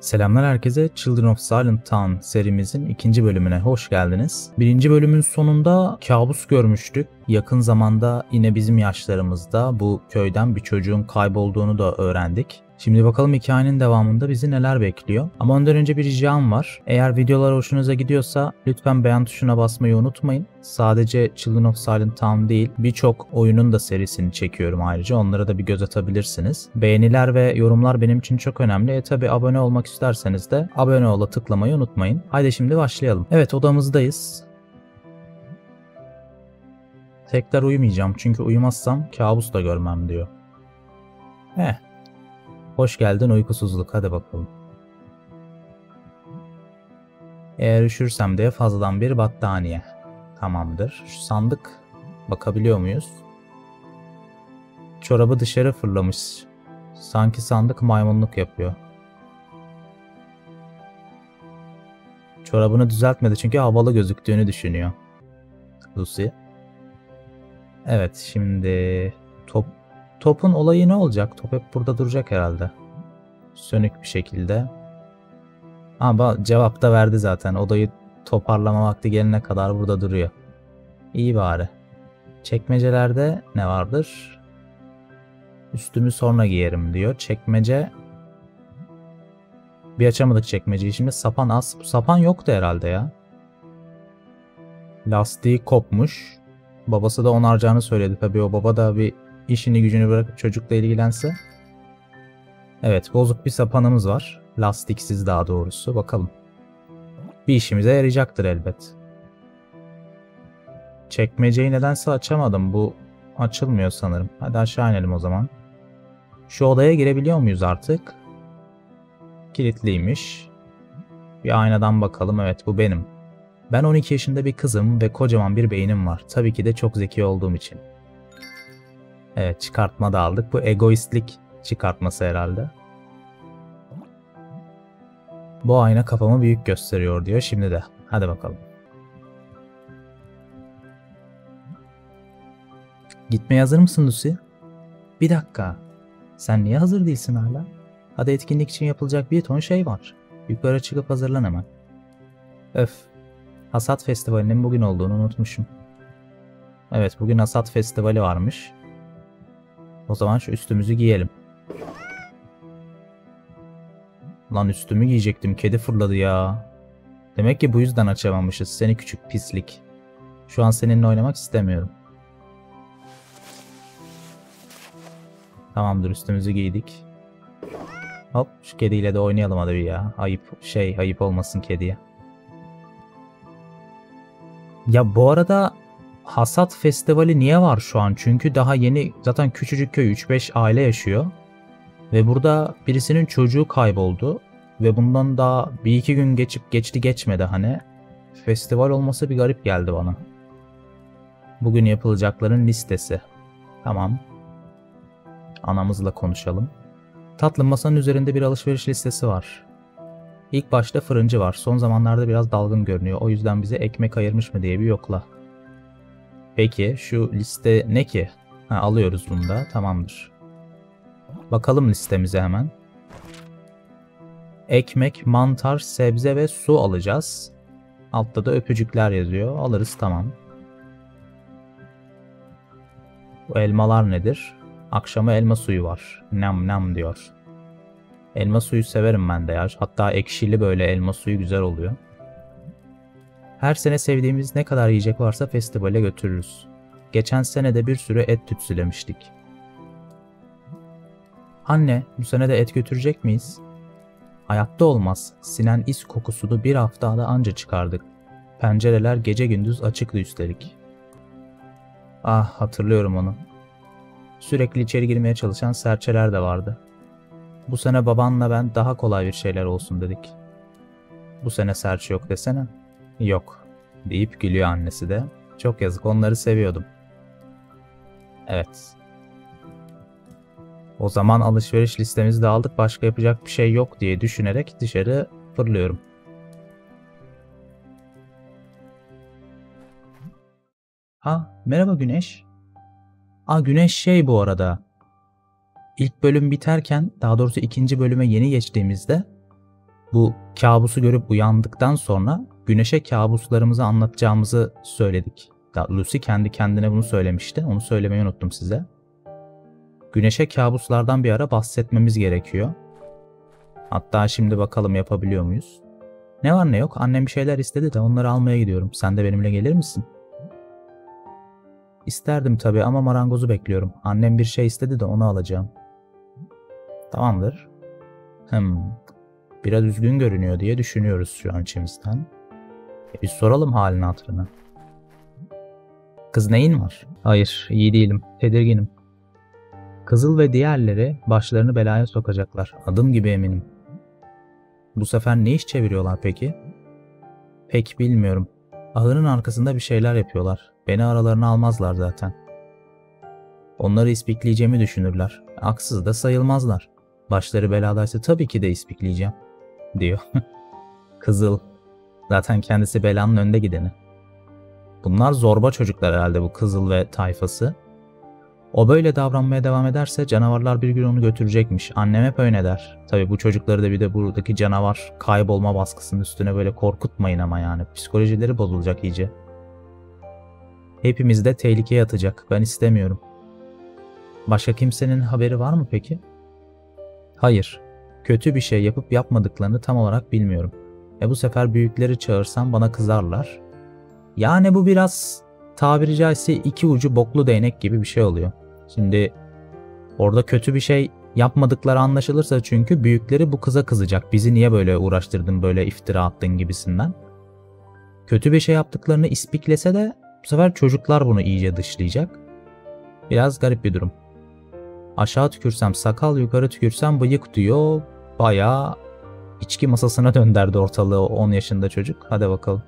Selamlar herkese. Children of Silent Town serimizin ikinci bölümüne hoş geldiniz. Birinci bölümün sonunda kabus görmüştük. Yakın zamanda yine bizim yaşlarımızda bu köyden bir çocuğun kaybolduğunu da öğrendik. Şimdi bakalım hikayenin devamında bizi neler bekliyor. Ama ondan önce bir ricam var. Eğer videolar hoşunuza gidiyorsa lütfen beğen tuşuna basmayı unutmayın. Sadece Children of Silent Town değil birçok oyunun da serisini çekiyorum ayrıca. Onlara da bir göz atabilirsiniz. Beğeniler ve yorumlar benim için çok önemli. E tabi abone olmak isterseniz de abone ola tıklamayı unutmayın. Haydi şimdi başlayalım. Evet odamızdayız. Tekrar uyumayacağım çünkü uyumazsam kabus da görmem diyor. Eh Hoş geldin uykusuzluk hadi bakalım. Eğer üşürsem de fazladan bir battaniye. Tamamdır. Şu sandık bakabiliyor muyuz? Çorabı dışarı fırlamış. Sanki sandık maymunluk yapıyor. Çorabını düzeltmedi çünkü havalı gözüktüğünü düşünüyor. Lucy. Evet şimdi top Topun olayı ne olacak? Top hep burada duracak herhalde. Sönük bir şekilde. Ama cevap da verdi zaten. Odayı toparlama vakti gelene kadar burada duruyor. İyi bari. Çekmecelerde ne vardır? Üstümü sonra giyerim diyor. Çekmece bir açamadık çekmeceyi. Şimdi sapan az. Sapan yoktu herhalde ya. Lastiği kopmuş. Babası da onaracağını söyledi. Tabii o baba da bir işini gücünü bırakıp çocukla ilgilense. Evet bozuk bir sapanımız var. Lastiksiz daha doğrusu. Bakalım. Bir işimize yarayacaktır elbet. Çekmeceyi nedense açamadım. Bu açılmıyor sanırım. Hadi aşağı inelim o zaman. Şu odaya girebiliyor muyuz artık? Kilitliymiş. Bir aynadan bakalım. Evet bu benim. Ben 12 yaşında bir kızım ve kocaman bir beynim var. Tabii ki de çok zeki olduğum için. Evet çıkartma da aldık. Bu egoistlik çıkartması herhalde. Bu ayna kafamı büyük gösteriyor diyor şimdi de. Hadi bakalım. Gitmeye hazır mısın Lucy? Bir dakika. Sen niye hazır değilsin hala? Hadi etkinlik için yapılacak bir ton şey var. Yukarı çıkıp hazırlan hemen. Öf. Hasat Festivali'nin bugün olduğunu unutmuşum. Evet bugün Hasat Festivali varmış. O zaman şu üstümüzü giyelim. Lan üstümü giyecektim. Kedi fırladı ya. Demek ki bu yüzden açamamışız. Seni küçük pislik. Şu an seninle oynamak istemiyorum. Tamamdır üstümüzü giydik. Hop şu kediyle de oynayalım hadi bir ya. Ayıp şey ayıp olmasın kediye. Ya bu arada Hasat Festivali niye var şu an? Çünkü daha yeni zaten küçücük köy 3-5 aile yaşıyor. Ve burada birisinin çocuğu kayboldu. Ve bundan daha bir iki gün geçip geçti geçmedi hani. Festival olması bir garip geldi bana. Bugün yapılacakların listesi. Tamam. Anamızla konuşalım. Tatlım masanın üzerinde bir alışveriş listesi var. İlk başta fırıncı var. Son zamanlarda biraz dalgın görünüyor. O yüzden bize ekmek ayırmış mı diye bir yokla. Peki şu liste ne ki? Ha, alıyoruz bunu da. Tamamdır. Bakalım listemize hemen. Ekmek, mantar, sebze ve su alacağız. Altta da öpücükler yazıyor. Alırız tamam. Bu elmalar nedir? Akşama elma suyu var. Nam nam diyor. Elma suyu severim ben de ya. Hatta ekşili böyle elma suyu güzel oluyor. Her sene sevdiğimiz ne kadar yiyecek varsa festivale götürürüz. Geçen sene de bir sürü et tütsülemiştik. Anne, bu sene de et götürecek miyiz? Hayatta olmaz. Sinen is kokusunu bir haftada anca çıkardık. Pencereler gece gündüz açıktı üstelik. Ah hatırlıyorum onu. Sürekli içeri girmeye çalışan serçeler de vardı. Bu sene babanla ben daha kolay bir şeyler olsun dedik. Bu sene serçe yok desene. Yok deyip gülüyor annesi de. Çok yazık onları seviyordum. Evet. O zaman alışveriş listemizi de aldık başka yapacak bir şey yok diye düşünerek dışarı fırlıyorum. Ha merhaba Güneş. Aa Güneş şey bu arada. İlk bölüm biterken daha doğrusu ikinci bölüme yeni geçtiğimizde bu kabusu görüp uyandıktan sonra güneşe kabuslarımızı anlatacağımızı söyledik. Lucy kendi kendine bunu söylemişti. Onu söylemeyi unuttum size. Güneşe kabuslardan bir ara bahsetmemiz gerekiyor. Hatta şimdi bakalım yapabiliyor muyuz? Ne var ne yok annem bir şeyler istedi de onları almaya gidiyorum. Sen de benimle gelir misin? İsterdim tabii ama marangozu bekliyorum. Annem bir şey istedi de onu alacağım. Tamamdır. Hmm. Biraz üzgün görünüyor diye düşünüyoruz şu an içimizden. E bir soralım halini hatırını. Kız neyin var? Hayır, iyi değilim. Tedirginim. Kızıl ve diğerleri başlarını belaya sokacaklar. Adım gibi eminim. Bu sefer ne iş çeviriyorlar peki? Pek bilmiyorum. Ahırın arkasında bir şeyler yapıyorlar. Beni aralarına almazlar zaten. Onları ispikleyeceğimi düşünürler. Haksız da sayılmazlar. Başları beladaysa tabii ki de ispikleyeceğim, diyor. Kızıl. Zaten kendisi belanın önde gideni. Bunlar zorba çocuklar herhalde bu Kızıl ve tayfası. O böyle davranmaya devam ederse canavarlar bir gün onu götürecekmiş. Annem hep öyle der. Tabi bu çocukları da bir de buradaki canavar kaybolma baskısının üstüne böyle korkutmayın ama yani. Psikolojileri bozulacak iyice. Hepimiz de tehlikeye atacak. Ben istemiyorum. Başka kimsenin haberi var mı peki? Hayır. Kötü bir şey yapıp yapmadıklarını tam olarak bilmiyorum. E bu sefer büyükleri çağırsam bana kızarlar. Yani bu biraz tabiri caizse iki ucu boklu değnek gibi bir şey oluyor. Şimdi orada kötü bir şey yapmadıkları anlaşılırsa çünkü büyükleri bu kıza kızacak. Bizi niye böyle uğraştırdın, böyle iftira attın gibisinden. Kötü bir şey yaptıklarını ispiklese de bu sefer çocuklar bunu iyice dışlayacak. Biraz garip bir durum. Aşağı tükürsem sakal, yukarı tükürsem bıyık diyor. Bayağı içki masasına dönderdi ortalığı 10 yaşında çocuk. Hadi bakalım.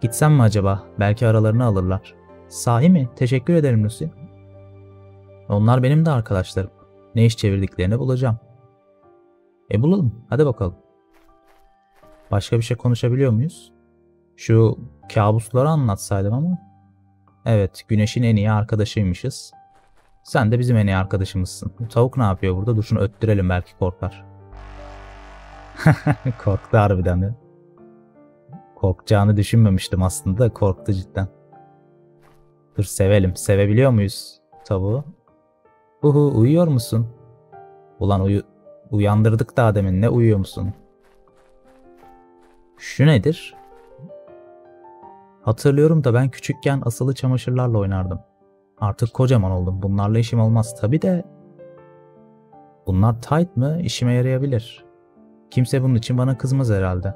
Gitsem mi acaba? Belki aralarını alırlar. Sahi mi? Teşekkür ederim Lucy. Onlar benim de arkadaşlarım. Ne iş çevirdiklerini bulacağım. E bulalım. Hadi bakalım. Başka bir şey konuşabiliyor muyuz? Şu kabusları anlatsaydım ama. Evet, güneşin en iyi arkadaşıymışız. Sen de bizim en iyi arkadaşımızsın. Tavuk ne yapıyor burada? Dur şunu öttürelim belki korkar. Korktu harbiden ya. Korkacağını düşünmemiştim aslında. Korktu cidden. Dur sevelim. Sevebiliyor muyuz tavuğu? Uhu uyuyor musun? Ulan uyu uyandırdık daha demin. Ne uyuyor musun? Şu nedir? Hatırlıyorum da ben küçükken asılı çamaşırlarla oynardım. Artık kocaman oldum. Bunlarla işim olmaz. Tabi de bunlar tight mı? İşime yarayabilir. Kimse bunun için bana kızmaz herhalde.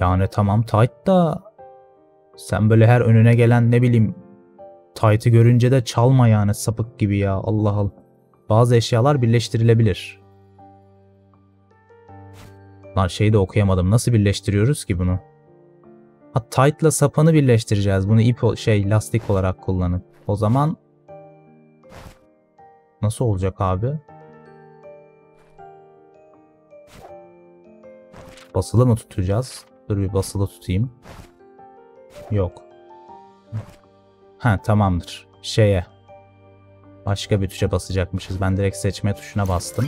Yani tamam tight da sen böyle her önüne gelen ne bileyim tight'ı görünce de çalma yani sapık gibi ya Allah Allah. Bazı eşyalar birleştirilebilir. Lan şeyi de okuyamadım. Nasıl birleştiriyoruz ki bunu? Ha tight'la sapanı birleştireceğiz. Bunu ip şey lastik olarak kullanıp. O zaman nasıl olacak abi? Basılı mı tutacağız? Dur bir basılı tutayım. Yok. Ha tamamdır. Şeye. Başka bir tuşa basacakmışız. Ben direkt seçme tuşuna bastım.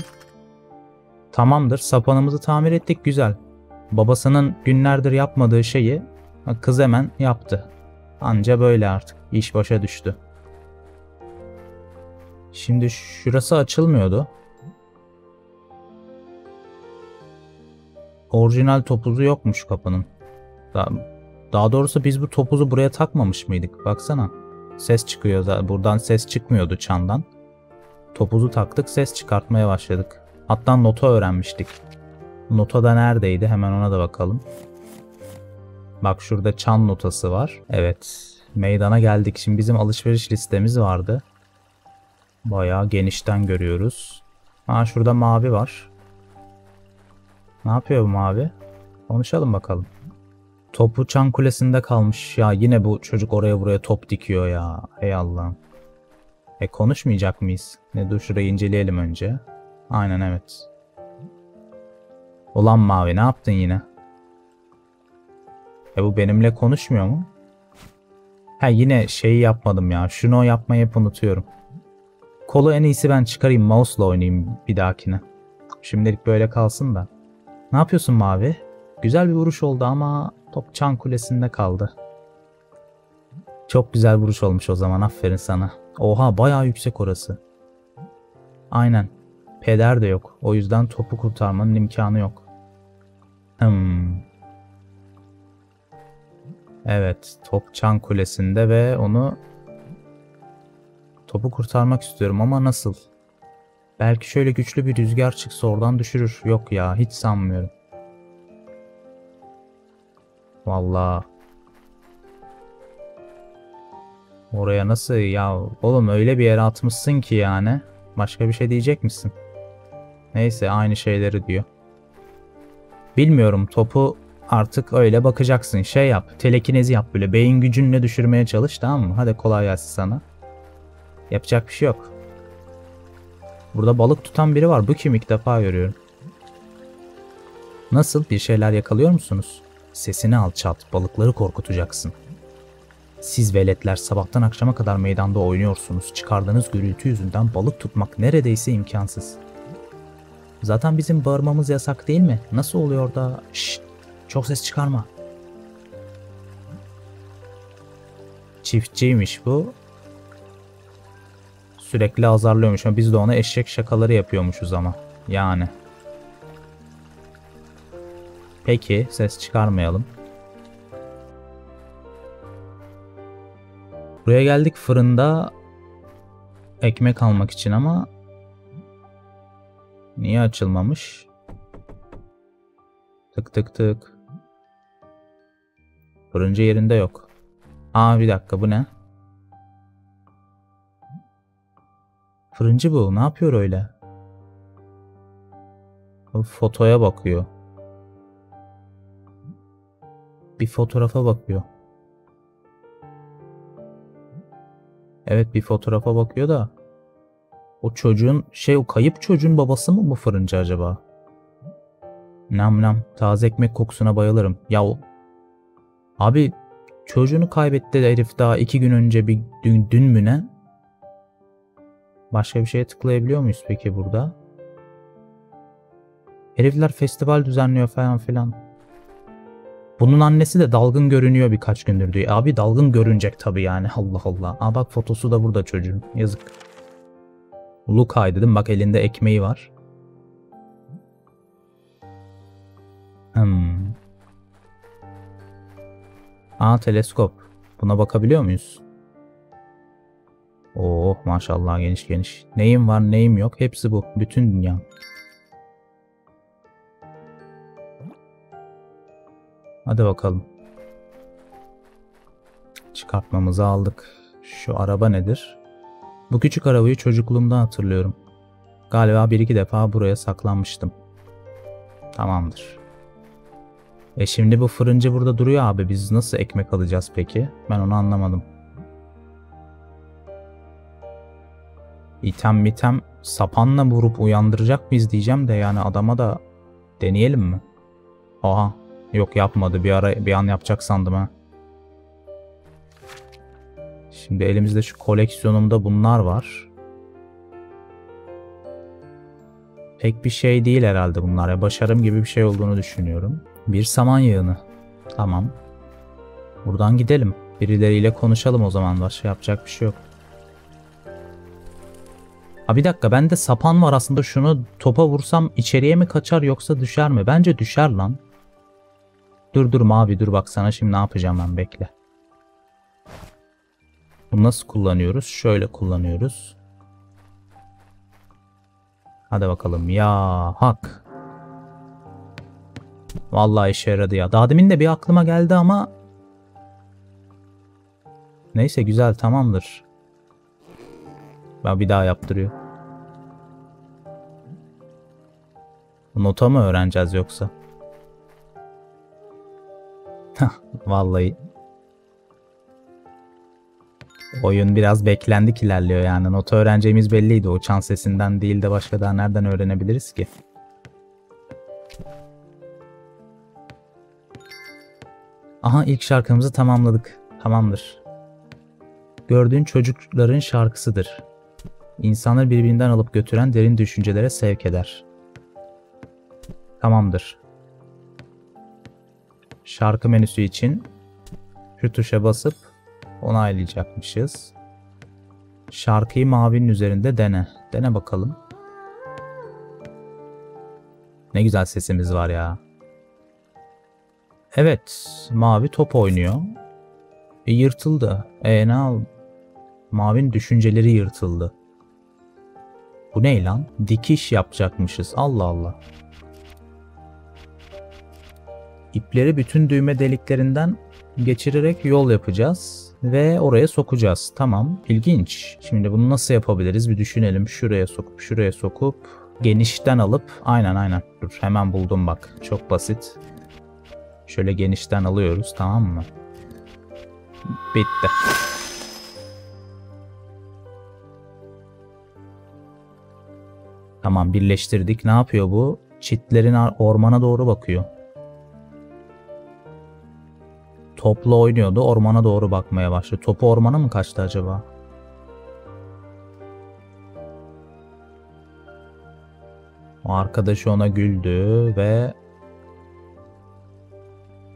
Tamamdır. Sapanımızı tamir ettik. Güzel. Babasının günlerdir yapmadığı şeyi kız hemen yaptı. Anca böyle artık. İş başa düştü. Şimdi şurası açılmıyordu. Orijinal topuzu yokmuş kapının. Daha, daha doğrusu biz bu topuzu buraya takmamış mıydık? Baksana. Ses çıkıyor. Da, buradan ses çıkmıyordu çandan. Topuzu taktık ses çıkartmaya başladık. Hatta nota öğrenmiştik. Nota da neredeydi? Hemen ona da bakalım. Bak şurada çan notası var. Evet. Meydana geldik. Şimdi bizim alışveriş listemiz vardı. Bayağı genişten görüyoruz. Ha şurada mavi var. Ne yapıyor bu mavi? Konuşalım bakalım. Topu çan kulesinde kalmış. Ya yine bu çocuk oraya buraya top dikiyor ya. Ey Allah'ım. E konuşmayacak mıyız? Ne dur şurayı inceleyelim önce. Aynen evet. Ulan mavi ne yaptın yine? E bu benimle konuşmuyor mu? Ha yine şeyi yapmadım ya. Şunu yapmayı hep unutuyorum. Kolu en iyisi ben çıkarayım. Mouse'la oynayayım bir dahakine. Şimdilik böyle kalsın da. Ne yapıyorsun Mavi? Güzel bir vuruş oldu ama top çan kulesinde kaldı. Çok güzel vuruş olmuş o zaman aferin sana. Oha bayağı yüksek orası. Aynen. Peder de yok. O yüzden topu kurtarmanın imkanı yok. Hmm. Evet, top çan kulesinde ve onu topu kurtarmak istiyorum ama nasıl? Belki şöyle güçlü bir rüzgar çıksa oradan düşürür. Yok ya, hiç sanmıyorum. Vallahi. Oraya nasıl ya oğlum öyle bir yere atmışsın ki yani. Başka bir şey diyecek misin? Neyse aynı şeyleri diyor. Bilmiyorum topu artık öyle bakacaksın. Şey yap telekinezi yap böyle beyin gücünle düşürmeye çalış tamam mı? Hadi kolay gelsin sana. Yapacak bir şey yok. Burada balık tutan biri var. Bu kim ilk defa görüyorum. Nasıl bir şeyler yakalıyor musunuz? Sesini alçalt, balıkları korkutacaksın. Siz veletler sabahtan akşama kadar meydanda oynuyorsunuz. Çıkardığınız gürültü yüzünden balık tutmak neredeyse imkansız. Zaten bizim bağırmamız yasak değil mi? Nasıl oluyor da? Şşt, çok ses çıkarma. Çiftçiymiş bu. Sürekli azarlıyormuş ama biz de ona eşek şakaları yapıyormuşuz ama. Yani. Peki ses çıkarmayalım. Buraya geldik fırında ekmek almak için ama niye açılmamış? Tık tık tık. Fırıncı yerinde yok. Aa bir dakika bu ne? Fırıncı bu. Ne yapıyor öyle? Fotoya bakıyor. Bir fotoğrafa bakıyor. Evet bir fotoğrafa bakıyor da. O çocuğun şey o kayıp çocuğun babası mı bu fırıncı acaba? Nam nam taze ekmek kokusuna bayılırım. Ya o... Abi çocuğunu kaybetti herif daha iki gün önce bir dün, dün mü ne? Başka bir şeye tıklayabiliyor muyuz peki burada? Herifler festival düzenliyor falan filan. Bunun annesi de dalgın görünüyor birkaç gündür diyor. Abi dalgın görünecek tabii yani. Allah Allah. Aa bak fotosu da burada çocuğun. Yazık. Lukay dedim. Bak elinde ekmeği var. Hmm. Aa teleskop. Buna bakabiliyor muyuz? Oh maşallah geniş geniş. Neyim var neyim yok hepsi bu. Bütün dünya. Hadi bakalım. Çıkartmamızı aldık. Şu araba nedir? Bu küçük arabayı çocukluğumda hatırlıyorum. Galiba bir iki defa buraya saklanmıştım. Tamamdır. E şimdi bu fırıncı burada duruyor abi. Biz nasıl ekmek alacağız peki? Ben onu anlamadım. İtem mitem sapanla vurup uyandıracak mıyız diyeceğim de yani adama da deneyelim mi? Aha yok yapmadı bir ara bir an yapacak sandım ha. Şimdi elimizde şu koleksiyonumda bunlar var. Pek bir şey değil herhalde bunlar. Başarım gibi bir şey olduğunu düşünüyorum. Bir saman yığını. Tamam. Buradan gidelim. Birileriyle konuşalım o zaman. Başka yapacak bir şey yok. Ha bir dakika bende sapan var aslında şunu topa vursam içeriye mi kaçar yoksa düşer mi? Bence düşer lan. Dur dur mavi dur bak sana şimdi ne yapacağım ben bekle. Bunu nasıl kullanıyoruz? Şöyle kullanıyoruz. Hadi bakalım ya hak. Vallahi işe yaradı ya. Daha demin de bir aklıma geldi ama Neyse güzel tamamdır. Ben bir daha yaptırıyor. Nota mı öğreneceğiz yoksa? Vallahi. Oyun biraz beklendik ilerliyor yani. Nota öğreneceğimiz belliydi. O çan sesinden değil de başka daha nereden öğrenebiliriz ki? Aha ilk şarkımızı tamamladık. Tamamdır. Gördüğün çocukların şarkısıdır. İnsanları birbirinden alıp götüren derin düşüncelere sevk eder. Tamamdır. Şarkı menüsü için şu tuşa basıp onaylayacakmışız. Şarkıyı mavinin üzerinde dene. Dene bakalım. Ne güzel sesimiz var ya. Evet, mavi top oynuyor. E, yırtıldı. E ne al? Mavinin düşünceleri yırtıldı. Bu ne lan? Dikiş yapacakmışız. Allah Allah. İpleri bütün düğme deliklerinden geçirerek yol yapacağız ve oraya sokacağız. Tamam, ilginç. Şimdi bunu nasıl yapabiliriz bir düşünelim. Şuraya sokup şuraya sokup genişten alıp aynen aynen dur hemen buldum bak. Çok basit. Şöyle genişten alıyoruz tamam mı? Bitti. Tamam birleştirdik. Ne yapıyor bu? Çitlerin ormana doğru bakıyor. Topla oynuyordu. Ormana doğru bakmaya başladı. Topu ormana mı kaçtı acaba? O arkadaşı ona güldü ve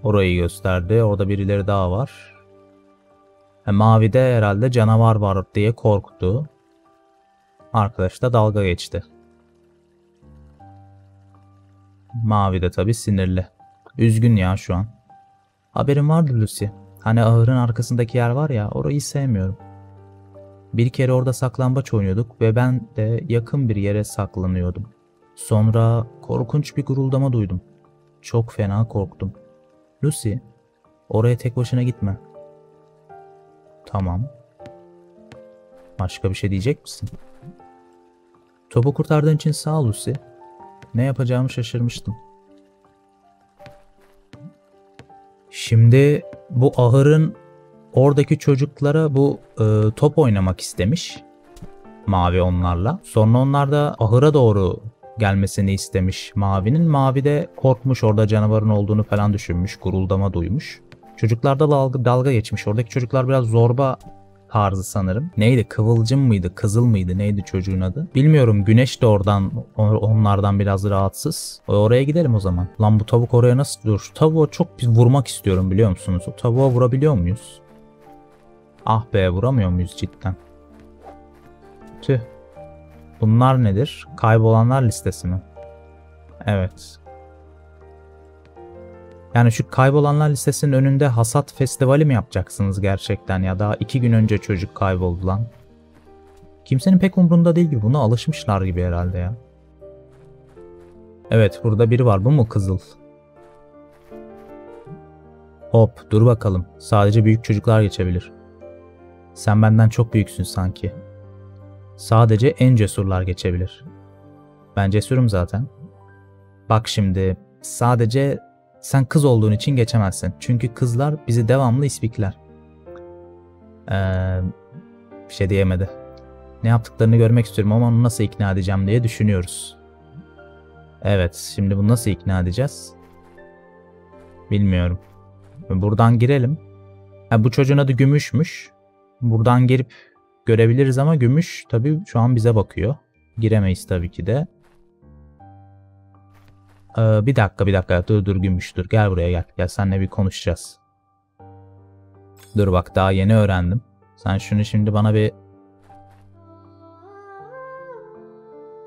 orayı gösterdi. Orada birileri daha var. E, mavide herhalde canavar var diye korktu. Arkadaş da dalga geçti. Mavi de tabi sinirli. Üzgün ya şu an. Haberin vardır Lucy. Hani ahırın arkasındaki yer var ya orayı sevmiyorum. Bir kere orada saklambaç oynuyorduk ve ben de yakın bir yere saklanıyordum. Sonra korkunç bir guruldama duydum. Çok fena korktum. Lucy, oraya tek başına gitme. Tamam. Başka bir şey diyecek misin? Topu kurtardığın için sağ ol Lucy. Ne yapacağımı şaşırmıştım. Şimdi bu ahırın oradaki çocuklara bu e, top oynamak istemiş. Mavi onlarla. Sonra onlar da ahıra doğru gelmesini istemiş Mavi'nin. Mavi de korkmuş orada canavarın olduğunu falan düşünmüş. Guruldama duymuş. Çocuklar da dalga, dalga geçmiş. Oradaki çocuklar biraz zorba tarzı sanırım. Neydi? Kıvılcım mıydı? Kızıl mıydı? Neydi çocuğun adı? Bilmiyorum. Güneş de oradan onlardan biraz rahatsız. Oraya gidelim o zaman. Lan bu tavuk oraya nasıl dur? Tavuğa çok vurmak istiyorum biliyor musunuz? O tavuğa vurabiliyor muyuz? Ah be vuramıyor muyuz cidden? Tüh. Bunlar nedir? Kaybolanlar listesi mi? Evet. Yani şu kaybolanlar listesinin önünde hasat festivali mi yapacaksınız gerçekten ya? Daha iki gün önce çocuk kayboldu lan. Kimsenin pek umrunda değil gibi. Buna alışmışlar gibi herhalde ya. Evet burada biri var. Bu mu kızıl? Hop dur bakalım. Sadece büyük çocuklar geçebilir. Sen benden çok büyüksün sanki. Sadece en cesurlar geçebilir. Ben cesurum zaten. Bak şimdi sadece sen kız olduğun için geçemezsin. Çünkü kızlar bizi devamlı ispikler. Ee, bir şey diyemedi. Ne yaptıklarını görmek istiyorum ama onu nasıl ikna edeceğim diye düşünüyoruz. Evet, şimdi bunu nasıl ikna edeceğiz? Bilmiyorum. Buradan girelim. Ha, bu çocuğun adı Gümüş'müş. Buradan girip görebiliriz ama Gümüş tabii şu an bize bakıyor. Giremeyiz tabii ki de. Ee, bir dakika bir dakika dur dur Gümüş dur gel buraya gel. Gel seninle bir konuşacağız. Dur bak daha yeni öğrendim. Sen şunu şimdi bana bir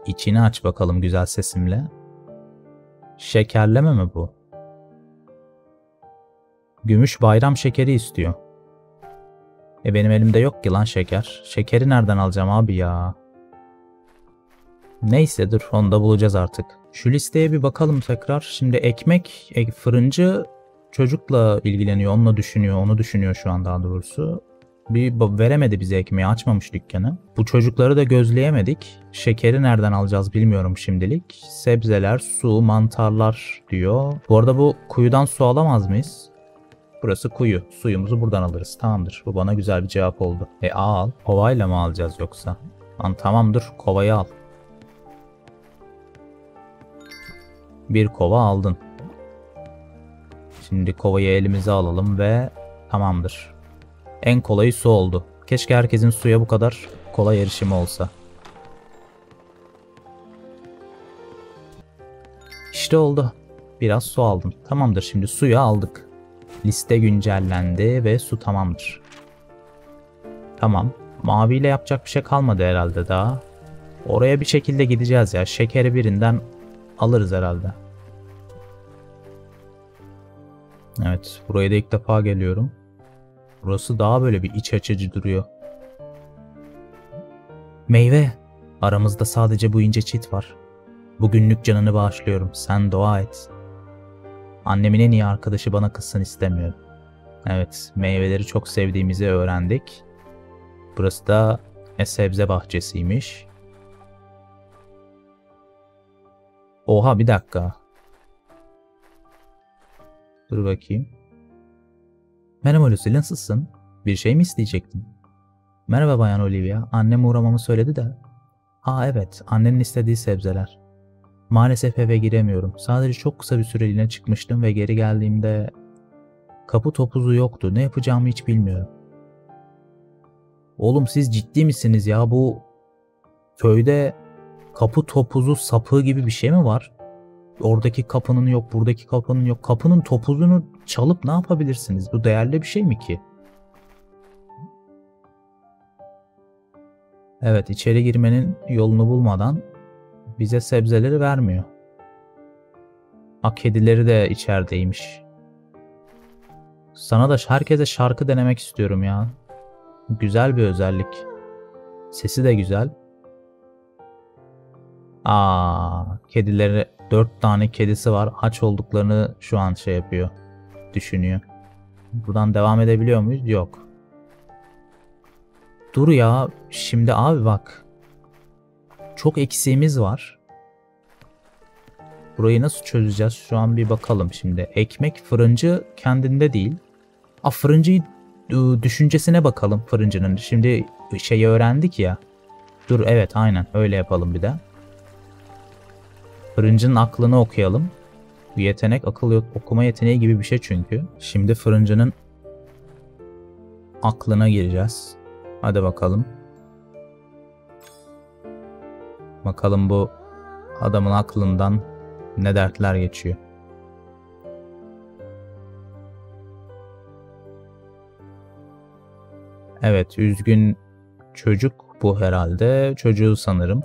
içini aç bakalım güzel sesimle. Şekerleme mi bu? Gümüş bayram şekeri istiyor. E benim elimde yok ki lan şeker. Şekeri nereden alacağım abi ya? Neyse dur onu da bulacağız artık. Şu listeye bir bakalım tekrar. Şimdi ekmek, ek, fırıncı çocukla ilgileniyor, onunla düşünüyor, onu düşünüyor şu an daha doğrusu. Bir veremedi bize ekmeği, açmamış dükkanı. Bu çocukları da gözleyemedik. Şekeri nereden alacağız bilmiyorum şimdilik. Sebzeler, su, mantarlar diyor. Bu arada bu kuyudan su alamaz mıyız? Burası kuyu. Suyumuzu buradan alırız. Tamamdır. Bu bana güzel bir cevap oldu. E al. Kovayla mı alacağız yoksa? Lan tamamdır. Kovayı al. Bir kova aldın. Şimdi kovayı elimize alalım ve tamamdır. En kolayı su oldu. Keşke herkesin suya bu kadar kolay erişimi olsa. İşte oldu. Biraz su aldım. Tamamdır şimdi suyu aldık. Liste güncellendi ve su tamamdır. Tamam. Maviyle yapacak bir şey kalmadı herhalde daha. Oraya bir şekilde gideceğiz ya. Şekeri birinden alırız herhalde. Evet. Buraya da ilk defa geliyorum. Burası daha böyle bir iç açıcı duruyor. Meyve. Aramızda sadece bu ince çit var. Bugünlük canını bağışlıyorum. Sen dua et. Annemin en iyi arkadaşı bana kızsın istemiyorum. Evet, meyveleri çok sevdiğimizi öğrendik. Burası da e, sebze bahçesiymiş. Oha bir dakika. Dur bakayım. Merhaba Lucy, nasılsın? Bir şey mi isteyecektin? Merhaba Bayan Olivia, annem uğramamı söyledi de. Aa evet, annenin istediği sebzeler. Maalesef eve giremiyorum. Sadece çok kısa bir süreliğine çıkmıştım ve geri geldiğimde kapı topuzu yoktu. Ne yapacağımı hiç bilmiyorum. Oğlum siz ciddi misiniz ya? Bu köyde kapı topuzu sapığı gibi bir şey mi var? Oradaki kapının yok, buradaki kapının yok. Kapının topuzunu çalıp ne yapabilirsiniz? Bu değerli bir şey mi ki? Evet, içeri girmenin yolunu bulmadan bize sebzeleri vermiyor. Ha kedileri de içerideymiş. Sana da herkese şarkı denemek istiyorum ya. Güzel bir özellik. Sesi de güzel. Aa, kedileri dört tane kedisi var. Aç olduklarını şu an şey yapıyor. Düşünüyor. Buradan devam edebiliyor muyuz? Yok. Dur ya. Şimdi abi bak. Çok eksiğimiz var. Burayı nasıl çözeceğiz? Şu an bir bakalım şimdi. Ekmek fırıncı kendinde değil. A fırıncı düşüncesine bakalım fırıncının. Şimdi şeyi öğrendik ya. Dur evet aynen öyle yapalım bir de. Fırıncının aklını okuyalım. Bu yetenek akıl okuma yeteneği gibi bir şey çünkü. Şimdi fırıncının aklına gireceğiz. Hadi bakalım. Bakalım bu adamın aklından ne dertler geçiyor. Evet, üzgün çocuk bu herhalde. Çocuğu sanırım.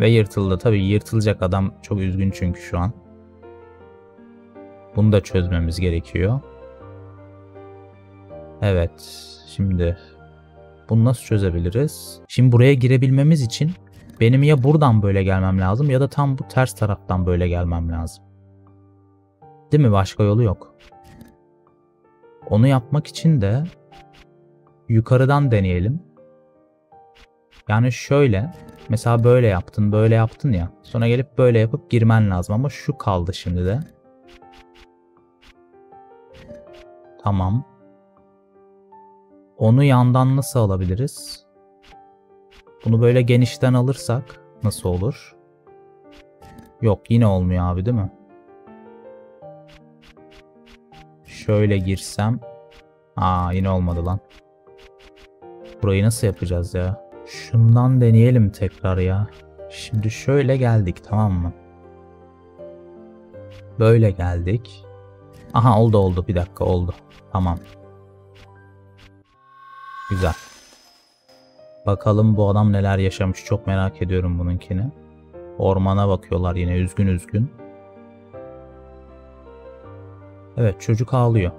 Ve yırtıldı. Tabii yırtılacak adam çok üzgün çünkü şu an. Bunu da çözmemiz gerekiyor. Evet. Şimdi bunu nasıl çözebiliriz? Şimdi buraya girebilmemiz için benim ya buradan böyle gelmem lazım ya da tam bu ters taraftan böyle gelmem lazım. Değil mi? Başka yolu yok. Onu yapmak için de yukarıdan deneyelim. Yani şöyle mesela böyle yaptın böyle yaptın ya sonra gelip böyle yapıp girmen lazım ama şu kaldı şimdi de. Tamam. Onu yandan nasıl alabiliriz? Bunu böyle genişten alırsak nasıl olur? Yok yine olmuyor abi değil mi? Şöyle girsem. Aa yine olmadı lan. Burayı nasıl yapacağız ya? Şundan deneyelim tekrar ya. Şimdi şöyle geldik tamam mı? Böyle geldik. Aha oldu oldu bir dakika oldu. Tamam. Güzel. Bakalım bu adam neler yaşamış çok merak ediyorum bununkini. Ormana bakıyorlar yine üzgün üzgün. Evet çocuk ağlıyor.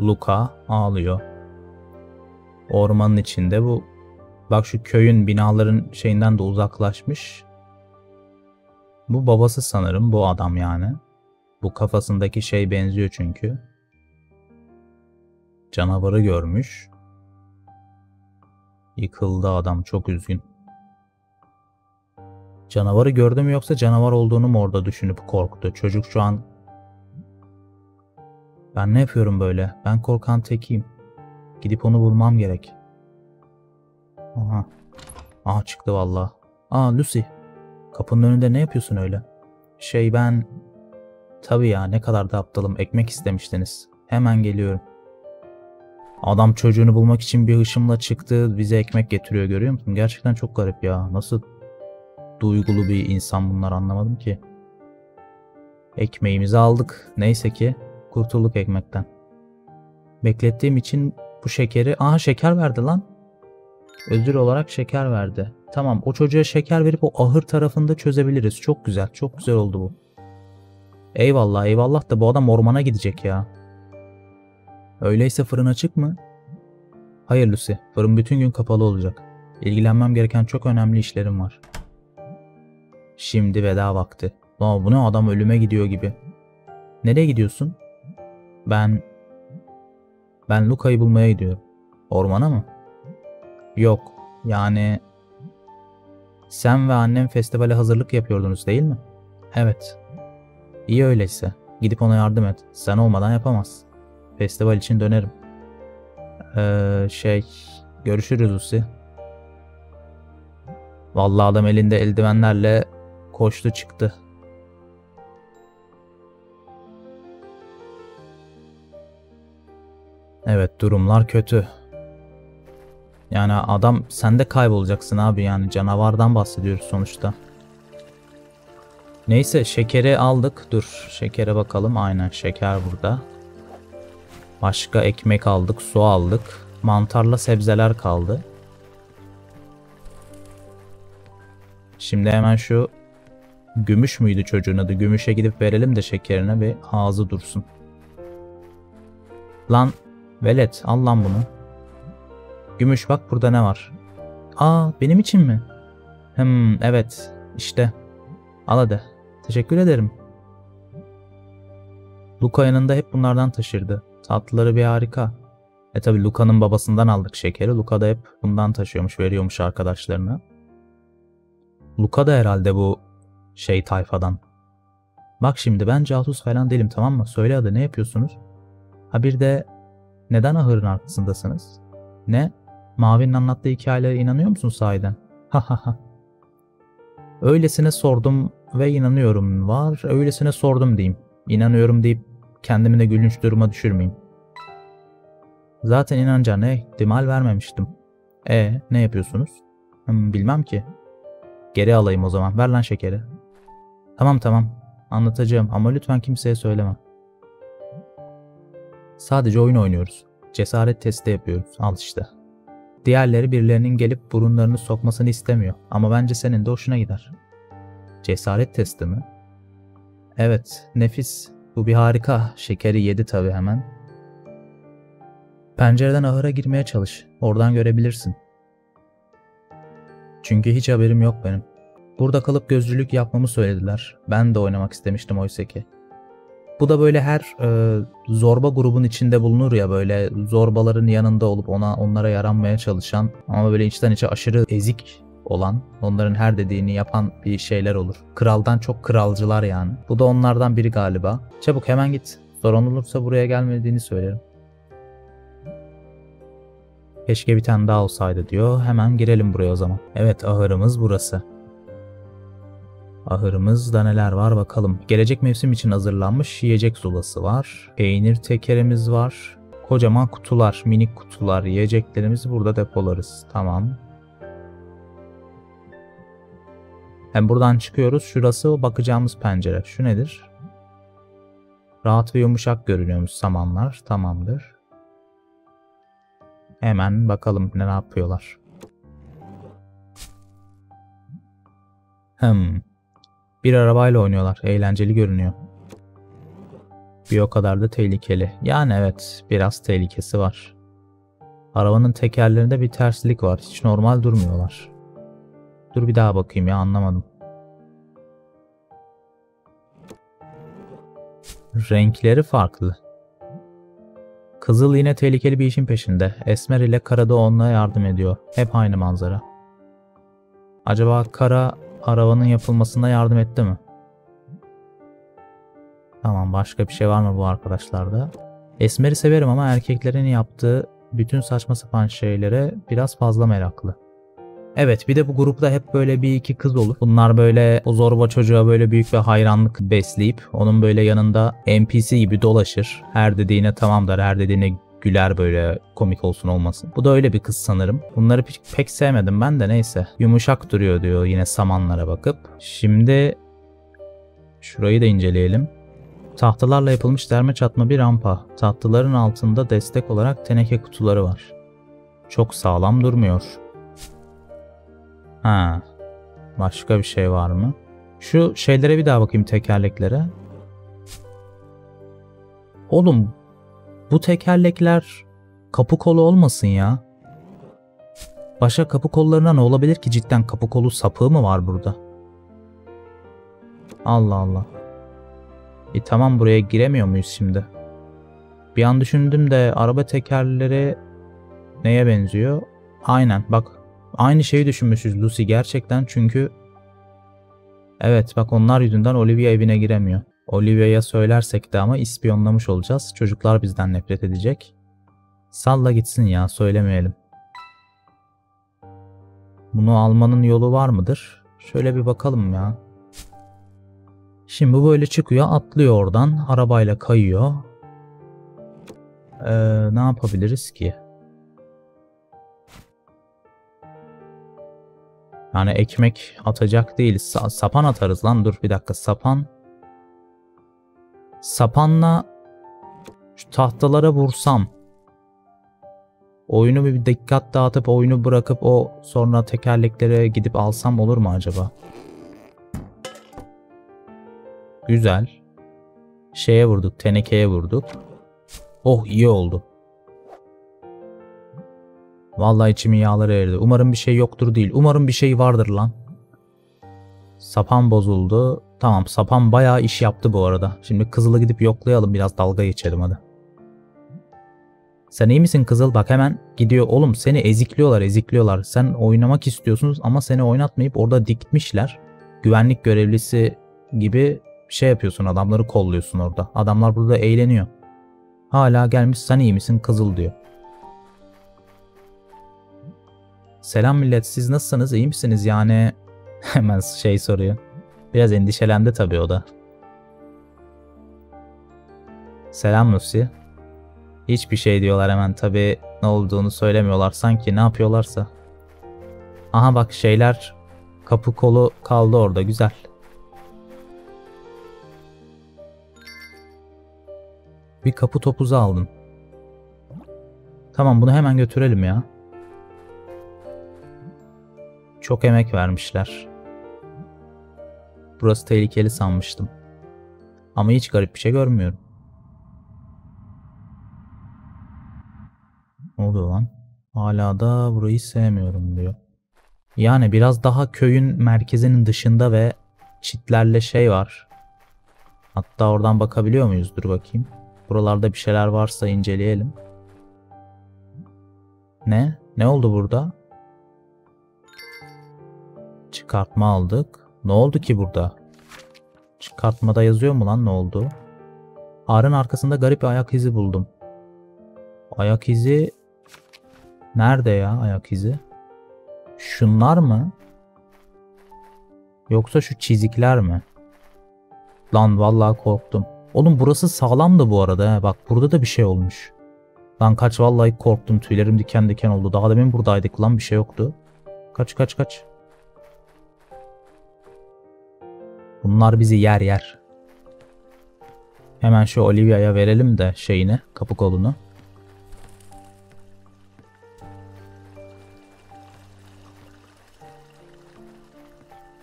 Luka ağlıyor. Ormanın içinde bu bak şu köyün binaların şeyinden de uzaklaşmış. Bu babası sanırım bu adam yani. Bu kafasındaki şey benziyor çünkü. Canavarı görmüş. Yıkıldı adam çok üzgün. Canavarı gördü mü yoksa canavar olduğunu mu orada düşünüp korktu? Çocuk şu an ben ne yapıyorum böyle? Ben korkan tekiyim. Gidip onu bulmam gerek. Aha. Aha çıktı valla. Aa Lucy. Kapının önünde ne yapıyorsun öyle? Şey ben... Tabii ya ne kadar da aptalım. Ekmek istemiştiniz. Hemen geliyorum. Adam çocuğunu bulmak için bir hışımla çıktı. Bize ekmek getiriyor görüyor musun? Gerçekten çok garip ya. Nasıl duygulu bir insan bunlar anlamadım ki. Ekmeğimizi aldık. Neyse ki kurtulduk ekmekten. Beklettiğim için bu şekeri... Aha şeker verdi lan. Ödül olarak şeker verdi. Tamam o çocuğa şeker verip o ahır tarafında çözebiliriz. Çok güzel. Çok güzel oldu bu. Eyvallah eyvallah da bu adam ormana gidecek ya. Öyleyse fırın açık mı? Hayır Lucy. Fırın bütün gün kapalı olacak. İlgilenmem gereken çok önemli işlerim var. Şimdi veda vakti. Aa, bu ne adam ölüme gidiyor gibi. Nereye gidiyorsun? Ben... Ben Luka'yı bulmaya gidiyorum. Ormana mı? Yok. Yani... Sen ve annem festivale hazırlık yapıyordunuz değil mi? Evet. İyi öyleyse. Gidip ona yardım et. Sen olmadan yapamaz. Festival için dönerim. Ee, şey... Görüşürüz Usi. Vallahi adam elinde eldivenlerle koştu çıktı. Evet durumlar kötü. Yani adam sen de kaybolacaksın abi yani canavardan bahsediyoruz sonuçta. Neyse şekeri aldık. Dur şekere bakalım. Aynen şeker burada. Başka ekmek aldık, su aldık. Mantarla sebzeler kaldı. Şimdi hemen şu Gümüş müydü çocuğun adı? Gümüş'e gidip verelim de şekerine bir ağzı dursun. Lan velet al lan bunu. Gümüş bak burada ne var? Aa benim için mi? Hmm evet işte. Al hadi. Teşekkür ederim. Luka yanında hep bunlardan taşırdı. Tatlıları bir harika. E tabi Luka'nın babasından aldık şekeri. Luka da hep bundan taşıyormuş, veriyormuş arkadaşlarına. Luka da herhalde bu şey tayfadan. Bak şimdi ben casus falan değilim tamam mı? Söyle hadi ne yapıyorsunuz? Ha bir de neden ahırın arkasındasınız? Ne? Mavi'nin anlattığı hikayelere inanıyor musun sahiden? Ha ha ha. Öylesine sordum ve inanıyorum var. Öylesine sordum diyeyim. İnanıyorum deyip kendimi de gülünç duruma düşürmeyeyim. Zaten inanacağına ihtimal vermemiştim. E ne yapıyorsunuz? Hmm, bilmem ki. Geri alayım o zaman. Ver lan şekeri. Tamam tamam. Anlatacağım ama lütfen kimseye söyleme. Sadece oyun oynuyoruz. Cesaret testi yapıyoruz. Al işte. Diğerleri birilerinin gelip burunlarını sokmasını istemiyor ama bence senin de hoşuna gider. Cesaret testi mi? Evet, nefis. Bu bir harika. Şekeri yedi tabii hemen. Pencereden ahıra girmeye çalış. Oradan görebilirsin. Çünkü hiç haberim yok benim. Burada kalıp gözcülük yapmamı söylediler. Ben de oynamak istemiştim oysa ki. Bu da böyle her e, zorba grubun içinde bulunur ya böyle zorbaların yanında olup ona onlara yaranmaya çalışan ama böyle içten içe aşırı ezik olan, onların her dediğini yapan bir şeyler olur. Kraldan çok kralcılar yani. Bu da onlardan biri galiba. Çabuk hemen git. Sorun olursa buraya gelmediğini söylerim. Keşke bir tane daha olsaydı diyor. Hemen girelim buraya o zaman. Evet ahırımız burası. Ahırımızda neler var bakalım. Gelecek mevsim için hazırlanmış yiyecek zulası var. Peynir tekerimiz var. Kocaman kutular, minik kutular, yiyeceklerimizi burada depolarız. Tamam. Hem buradan çıkıyoruz. Şurası bakacağımız pencere. Şu nedir? Rahat ve yumuşak görünüyormuş samanlar. Tamamdır. Hemen bakalım ne yapıyorlar. Hmm. Bir arabayla oynuyorlar. Eğlenceli görünüyor. Bir o kadar da tehlikeli. Yani evet biraz tehlikesi var. Arabanın tekerlerinde bir terslik var. Hiç normal durmuyorlar. Dur bir daha bakayım ya anlamadım. Renkleri farklı. Kızıl yine tehlikeli bir işin peşinde. Esmer ile Kara da onunla yardım ediyor. Hep aynı manzara. Acaba Kara arabanın yapılmasına yardım etti mi? Tamam başka bir şey var mı bu arkadaşlarda? Esmer'i severim ama erkeklerin yaptığı bütün saçma sapan şeylere biraz fazla meraklı. Evet bir de bu grupta hep böyle bir iki kız olur. Bunlar böyle o zorba çocuğa böyle büyük bir hayranlık besleyip onun böyle yanında NPC gibi dolaşır. Her dediğine tamam der, her dediğine güler böyle komik olsun olmasın. Bu da öyle bir kız sanırım. Bunları pek, sevmedim ben de neyse. Yumuşak duruyor diyor yine samanlara bakıp. Şimdi şurayı da inceleyelim. Tahtalarla yapılmış derme çatma bir rampa. Tahtaların altında destek olarak teneke kutuları var. Çok sağlam durmuyor. Ha. Başka bir şey var mı? Şu şeylere bir daha bakayım tekerleklere. Oğlum bu tekerlekler kapı kolu olmasın ya. Başka kapı kollarına ne olabilir ki cidden kapı kolu sapığı mı var burada? Allah Allah. E tamam buraya giremiyor muyuz şimdi? Bir an düşündüm de araba tekerleri neye benziyor? Aynen bak aynı şeyi düşünmüşüz Lucy gerçekten çünkü Evet bak onlar yüzünden Olivia evine giremiyor. Olivia'ya söylersek de ama ispiyonlamış olacağız. Çocuklar bizden nefret edecek. Salla gitsin ya söylemeyelim. Bunu almanın yolu var mıdır? Şöyle bir bakalım ya. Şimdi böyle çıkıyor, atlıyor oradan. Arabayla kayıyor. Ee, ne yapabiliriz ki? Yani ekmek atacak değiliz. Sa- sapan atarız lan. Dur bir dakika. Sapan. Sapanla şu tahtalara vursam. Oyunu bir dikkat dağıtıp oyunu bırakıp o sonra tekerleklere gidip alsam olur mu acaba? Güzel. Şeye vurduk, tenekeye vurduk. Oh iyi oldu. Vallahi içimin yağları eridi. Umarım bir şey yoktur değil. Umarım bir şey vardır lan. Sapan bozuldu. Tamam sapan bayağı iş yaptı bu arada. Şimdi Kızıl'ı gidip yoklayalım biraz dalga geçelim hadi. Sen iyi misin Kızıl? Bak hemen gidiyor. Oğlum seni ezikliyorlar ezikliyorlar. Sen oynamak istiyorsunuz ama seni oynatmayıp orada dikmişler. Güvenlik görevlisi gibi şey yapıyorsun adamları kolluyorsun orada. Adamlar burada eğleniyor. Hala gelmiş sen iyi misin Kızıl diyor. Selam millet siz nasılsınız iyi misiniz yani hemen şey soruyor. Biraz endişelendi tabii o da. Selam Lucy. Hiçbir şey diyorlar hemen tabii ne olduğunu söylemiyorlar sanki ne yapıyorlarsa. Aha bak şeyler kapı kolu kaldı orada güzel. Bir kapı topuzu aldın. Tamam bunu hemen götürelim ya. Çok emek vermişler. Burası tehlikeli sanmıştım. Ama hiç garip bir şey görmüyorum. Ne oluyor lan? Hala da burayı sevmiyorum diyor. Yani biraz daha köyün merkezinin dışında ve çitlerle şey var. Hatta oradan bakabiliyor muyuz? Dur bakayım. Buralarda bir şeyler varsa inceleyelim. Ne? Ne oldu burada? Çıkartma aldık. Ne oldu ki burada? Çıkartmada yazıyor mu lan ne oldu? Ağrın arkasında garip bir ayak izi buldum. Ayak izi... Nerede ya ayak izi? Şunlar mı? Yoksa şu çizikler mi? Lan vallahi korktum. Oğlum burası sağlamdı bu arada he. Bak burada da bir şey olmuş. Lan kaç vallahi korktum. Tüylerim diken diken oldu. Daha demin buradaydık lan bir şey yoktu. Kaç kaç kaç. Bunlar bizi yer yer. Hemen şu Olivia'ya verelim de şeyini, kapı kolunu.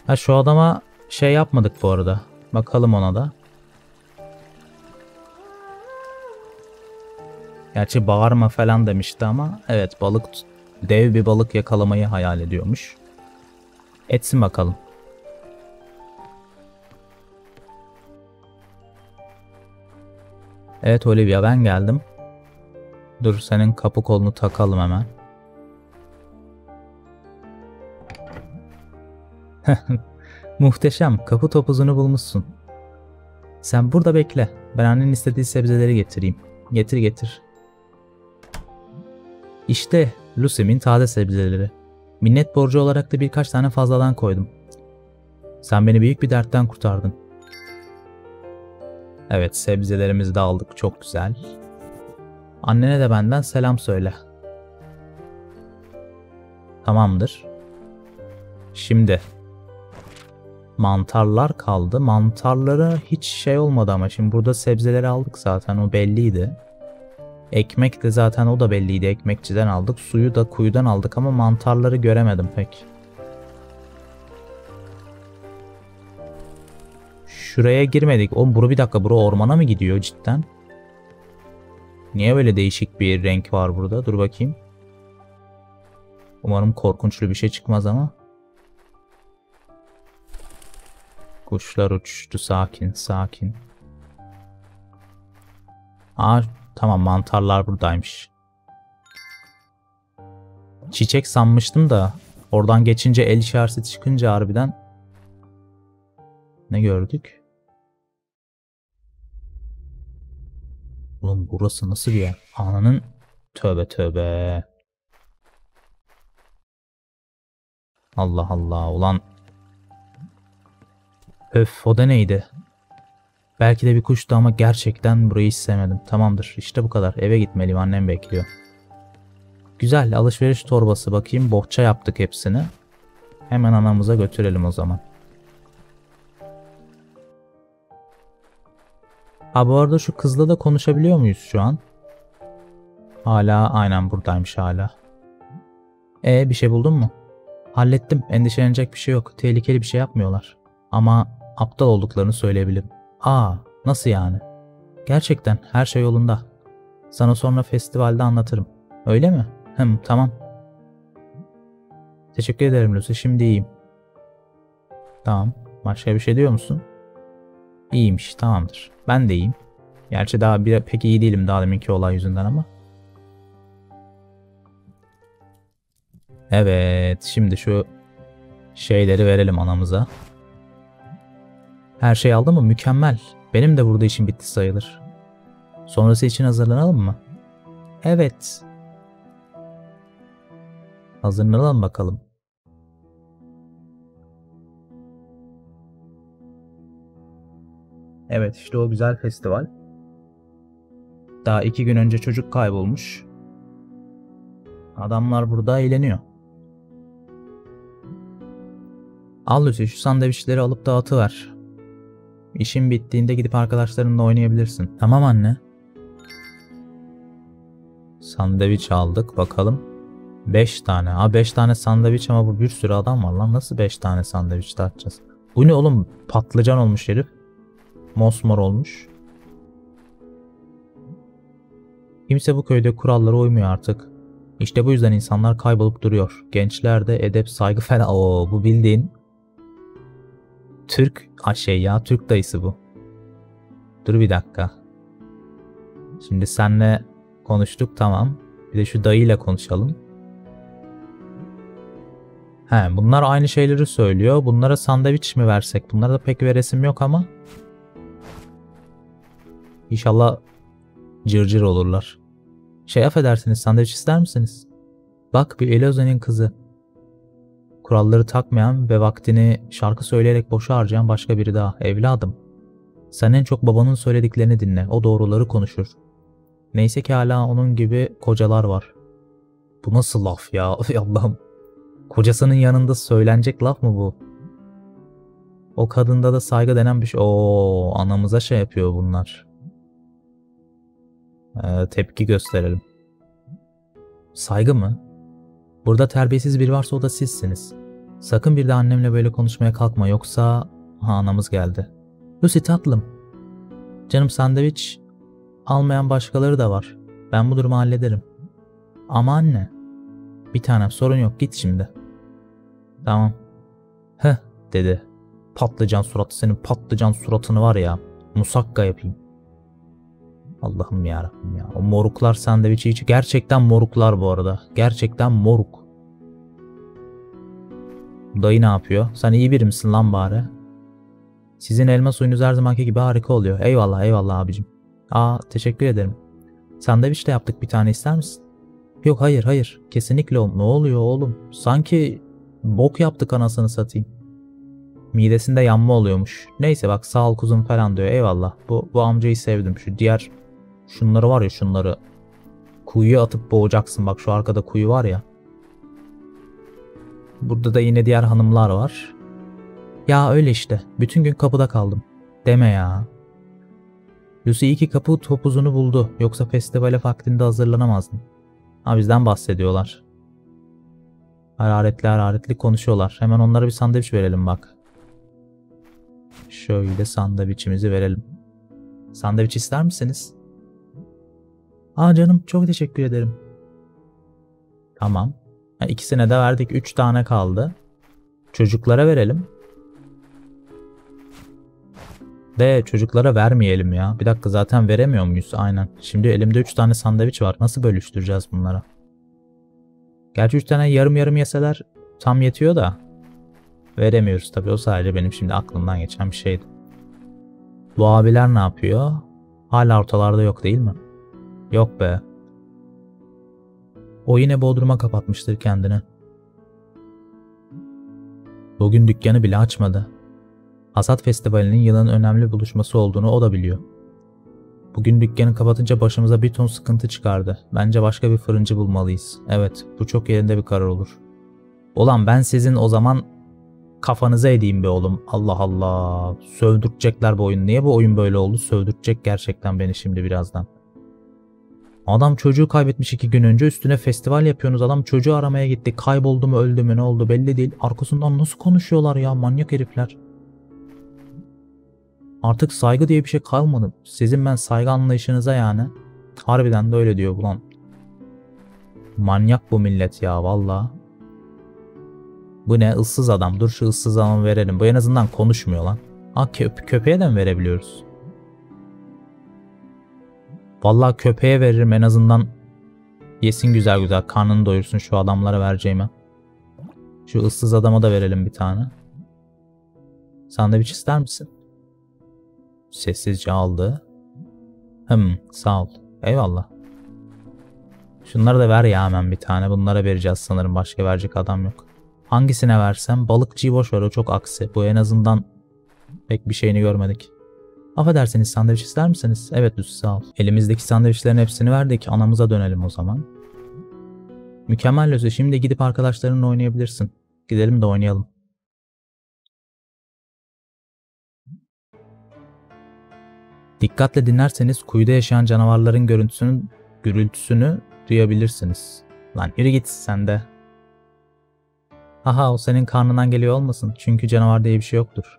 Ha şu adama şey yapmadık bu arada. Bakalım ona da. Gerçi bağırma falan demişti ama evet balık dev bir balık yakalamayı hayal ediyormuş. Etsin bakalım. Evet Olivia ben geldim. Dur senin kapı kolunu takalım hemen. Muhteşem kapı topuzunu bulmuşsun. Sen burada bekle. Ben annenin istediği sebzeleri getireyim. Getir getir. İşte Lucy'min taze sebzeleri. Minnet borcu olarak da birkaç tane fazladan koydum. Sen beni büyük bir dertten kurtardın. Evet sebzelerimizi de aldık çok güzel. Annene de benden selam söyle. Tamamdır. Şimdi mantarlar kaldı. Mantarlara hiç şey olmadı ama şimdi burada sebzeleri aldık zaten o belliydi. Ekmek de zaten o da belliydi ekmekçiden aldık. Suyu da kuyudan aldık ama mantarları göremedim pek. Şuraya girmedik. Oğlum buru bir dakika buru ormana mı gidiyor cidden? Niye böyle değişik bir renk var burada? Dur bakayım. Umarım korkunçlu bir şey çıkmaz ama. Kuşlar uçuştu sakin sakin. Aa tamam mantarlar buradaymış. Çiçek sanmıştım da oradan geçince el işareti çıkınca harbiden ne gördük? Oğlum burası nasıl bir yer? Ananın tövbe tövbe. Allah Allah ulan. Öf o da neydi? Belki de bir kuştu ama gerçekten burayı hiç sevmedim. Tamamdır işte bu kadar. Eve gitmeliyim annem bekliyor. Güzel alışveriş torbası bakayım. Bohça yaptık hepsini. Hemen anamıza götürelim o zaman. Ha bu arada şu kızla da konuşabiliyor muyuz şu an? Hala aynen buradaymış hala. E bir şey buldun mu? Hallettim. Endişelenecek bir şey yok. Tehlikeli bir şey yapmıyorlar. Ama aptal olduklarını söyleyebilirim. Aa, nasıl yani? Gerçekten her şey yolunda. Sana sonra festivalde anlatırım. Öyle mi? Hım, tamam. Teşekkür ederim Lucy. Şimdi iyiyim. Tamam. Başka bir şey diyor musun? İyiymiş. Tamamdır. Ben de iyiyim. Gerçi daha bir, pek iyi değilim daha deminki olay yüzünden ama. Evet. Şimdi şu şeyleri verelim anamıza. Her şey aldı mı? Mükemmel. Benim de burada işim bitti sayılır. Sonrası için hazırlanalım mı? Evet. Hazırlanalım bakalım. Evet işte o güzel festival. Daha iki gün önce çocuk kaybolmuş. Adamlar burada eğleniyor. Al Lucy şu sandviçleri alıp dağıtıver. İşin bittiğinde gidip arkadaşlarınla oynayabilirsin. Tamam anne. Sandviç aldık bakalım. 5 tane. Ha 5 tane sandviç ama bu bir sürü adam var lan. Nasıl 5 tane sandviç dağıtacağız? Bu ne oğlum? Patlıcan olmuş herif. Mosmor olmuş. Kimse bu köyde kurallara uymuyor artık. İşte bu yüzden insanlar kaybolup duruyor. Gençler de edep saygı falan. Oo bu bildiğin Türk ha şey ya Türk dayısı bu. Dur bir dakika. Şimdi senle konuştuk tamam. Bir de şu dayıyla konuşalım. He bunlar aynı şeyleri söylüyor. Bunlara sandviç mi versek? Bunlara da pek veresim yok ama. İnşallah cırcır olurlar. Şey affedersiniz sandviç ister misiniz? Bak bir Eloza'nın kızı kuralları takmayan ve vaktini şarkı söyleyerek boşa harcayan başka biri daha. Evladım. Sen en çok babanın söylediklerini dinle. O doğruları konuşur. Neyse ki hala onun gibi kocalar var. Bu nasıl laf ya? Allah'ım. Kocasının yanında söylenecek laf mı bu? O kadında da saygı denen bir şey. Oo, anamıza şey yapıyor bunlar. Ee, tepki gösterelim. Saygı mı? Burada terbiyesiz biri varsa o da sizsiniz. Sakın bir de annemle böyle konuşmaya kalkma yoksa... Anamız geldi. Lucy tatlım. Canım sandviç almayan başkaları da var. Ben bu durumu hallederim. Ama anne. Bir tanem sorun yok git şimdi. Tamam. Heh dedi. Patlıcan suratı senin patlıcan suratını var ya. Musakka yapayım. Allah'ım ya ya. O moruklar sandviçi hiç gerçekten moruklar bu arada. Gerçekten moruk. Dayı ne yapıyor? Sen iyi biri misin lan bari? Sizin elma suyunuz her zamanki gibi harika oluyor. Eyvallah eyvallah abicim. Aa teşekkür ederim. Sandviç de yaptık bir tane ister misin? Yok hayır hayır. Kesinlikle oğlum. Ne oluyor oğlum? Sanki bok yaptık anasını satayım. Midesinde yanma oluyormuş. Neyse bak sağ ol kuzum falan diyor. Eyvallah. Bu, bu amcayı sevdim. Şu diğer şunları var ya şunları. Kuyuya atıp boğacaksın. Bak şu arkada kuyu var ya. Burada da yine diğer hanımlar var. Ya öyle işte. Bütün gün kapıda kaldım. Deme ya. Lucy iyi ki kapı topuzunu buldu. Yoksa festivale vaktinde hazırlanamazdım. Ha bizden bahsediyorlar. Hararetli hararetli konuşuyorlar. Hemen onlara bir sandviç verelim bak. Şöyle sandviçimizi verelim. Sandviç ister misiniz? Aa canım çok teşekkür ederim. Tamam. Ha, ikisine de verdik. Üç tane kaldı. Çocuklara verelim. De çocuklara vermeyelim ya. Bir dakika zaten veremiyor muyuz? Aynen. Şimdi elimde 3 tane sandviç var. Nasıl bölüştüreceğiz bunlara? Gerçi 3 tane yarım yarım yeseler tam yetiyor da. Veremiyoruz tabii. O sadece benim şimdi aklımdan geçen bir şeydi. Bu abiler ne yapıyor? Hala ortalarda yok değil mi? Yok be. O yine Bodrum'a kapatmıştır kendini. Bugün dükkanı bile açmadı. Hasat Festivali'nin yılın önemli buluşması olduğunu o da biliyor. Bugün dükkanı kapatınca başımıza bir ton sıkıntı çıkardı. Bence başka bir fırıncı bulmalıyız. Evet, bu çok yerinde bir karar olur. Ulan ben sizin o zaman kafanıza edeyim be oğlum. Allah Allah. Sövdürtecekler bu oyunu. Niye bu oyun böyle oldu? Sövdürtecek gerçekten beni şimdi birazdan. Adam çocuğu kaybetmiş iki gün önce üstüne festival yapıyorsunuz. Adam çocuğu aramaya gitti. Kayboldu mu öldü mü ne oldu belli değil. Arkasından nasıl konuşuyorlar ya manyak herifler. Artık saygı diye bir şey kalmadı. Sizin ben saygı anlayışınıza yani. Harbiden de öyle diyor ulan. Manyak bu millet ya valla. Bu ne ıssız adam. Dur şu ıssız adamı verelim. Bu en azından konuşmuyor lan. Ha köp köpeğe de mi verebiliyoruz? Vallahi köpeğe veririm en azından yesin güzel güzel karnını doyursun şu adamlara vereceğime. Şu ıssız adama da verelim bir tane. Sandviç ister misin? Sessizce aldı. Hım sağ ol. Eyvallah. Şunları da ver ya hemen bir tane. Bunlara vereceğiz sanırım. Başka verecek adam yok. Hangisine versem? Balıkçıyı boş ver o çok aksi. Bu en azından pek bir şeyini görmedik. Affedersiniz sandviç ister misiniz? Evet Lucy sağ ol. Elimizdeki sandviçlerin hepsini verdik. Anamıza dönelim o zaman. Mükemmel Lucy. Şimdi gidip arkadaşlarınla oynayabilirsin. Gidelim de oynayalım. Dikkatle dinlerseniz kuyuda yaşayan canavarların görüntüsünün gürültüsünü duyabilirsiniz. Lan yürü git sen de. Haha o senin karnından geliyor olmasın çünkü canavar diye bir şey yoktur.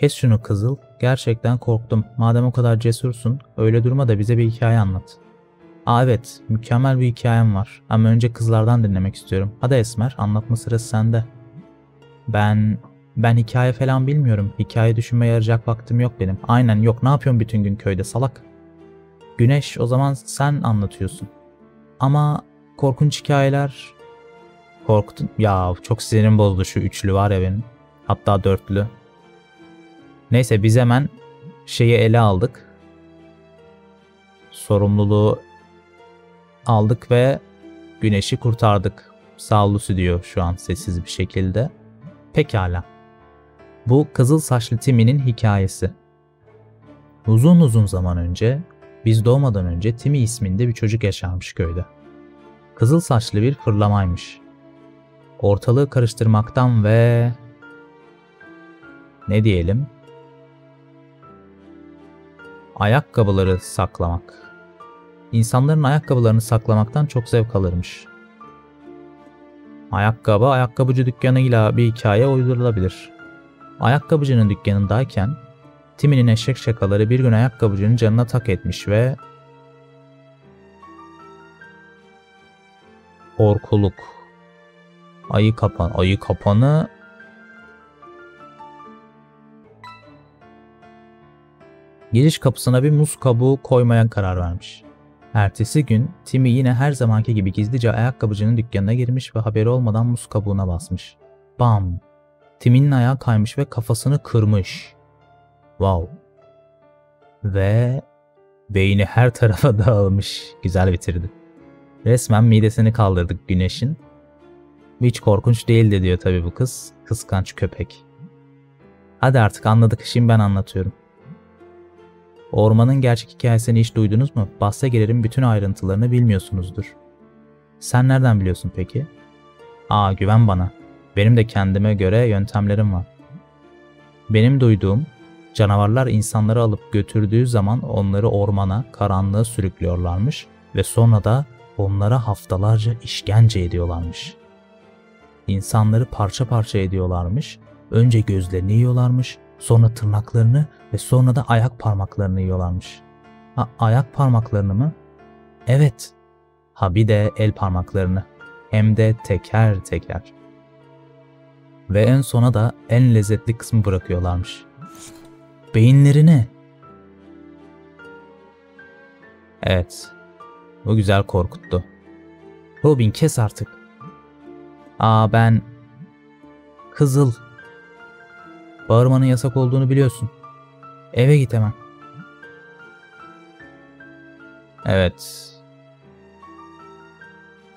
Kes şunu kızıl. Gerçekten korktum. Madem o kadar cesursun, öyle durma da bize bir hikaye anlat. Aa evet, mükemmel bir hikayem var. Ama önce kızlardan dinlemek istiyorum. Hadi Esmer, anlatma sırası sende. Ben ben hikaye falan bilmiyorum. Hikaye düşünmeye yarayacak vaktim yok benim. Aynen yok. Ne yapıyorsun bütün gün köyde salak? Güneş o zaman sen anlatıyorsun. Ama korkunç hikayeler... Korktun. Ya çok sinirim bozdu şu üçlü var ya benim. Hatta dörtlü. Neyse biz hemen şeyi ele aldık. Sorumluluğu aldık ve güneşi kurtardık. Sağ Lucy diyor şu an sessiz bir şekilde. Pekala. Bu kızıl saçlı Timmy'nin hikayesi. Uzun uzun zaman önce, biz doğmadan önce Timmy isminde bir çocuk yaşarmış köyde. Kızıl saçlı bir fırlamaymış. Ortalığı karıştırmaktan ve ne diyelim? Ayakkabıları saklamak. İnsanların ayakkabılarını saklamaktan çok zevk alırmış. Ayakkabı ayakkabıcı dükkanıyla bir hikaye uydurulabilir. Ayakkabıcının dükkanındayken Timmy'nin eşek şakaları bir gün ayakkabıcının canına tak etmiş ve korkuluk ayı kapan ayı kapanı giriş kapısına bir muz kabuğu koymaya karar vermiş. Ertesi gün Timmy yine her zamanki gibi gizlice ayakkabıcının dükkanına girmiş ve haberi olmadan muz kabuğuna basmış. Bam! Timmy'nin ayağı kaymış ve kafasını kırmış. Wow. Ve beyni her tarafa dağılmış. Güzel bitirdi. Resmen midesini kaldırdık güneşin. Hiç korkunç değildi diyor tabii bu kız. Kıskanç köpek. Hadi artık anladık şimdi ben anlatıyorum. Ormanın gerçek hikayesini hiç duydunuz mu? Bahse girerim bütün ayrıntılarını bilmiyorsunuzdur. Sen nereden biliyorsun peki? Aa güven bana. Benim de kendime göre yöntemlerim var. Benim duyduğum canavarlar insanları alıp götürdüğü zaman onları ormana, karanlığa sürüklüyorlarmış ve sonra da onlara haftalarca işkence ediyorlarmış. İnsanları parça parça ediyorlarmış. Önce gözlerini yiyorlarmış, sonra tırnaklarını ve sonra da ayak parmaklarını yiyorlarmış. Ha, ayak parmaklarını mı? Evet. Ha bir de el parmaklarını. Hem de teker teker. Ve en sona da en lezzetli kısmı bırakıyorlarmış. Beyinlerini. Evet. Bu güzel korkuttu. Robin kes artık. Aa ben... Kızıl. Bağırmanın yasak olduğunu biliyorsun. Eve git hemen. Evet.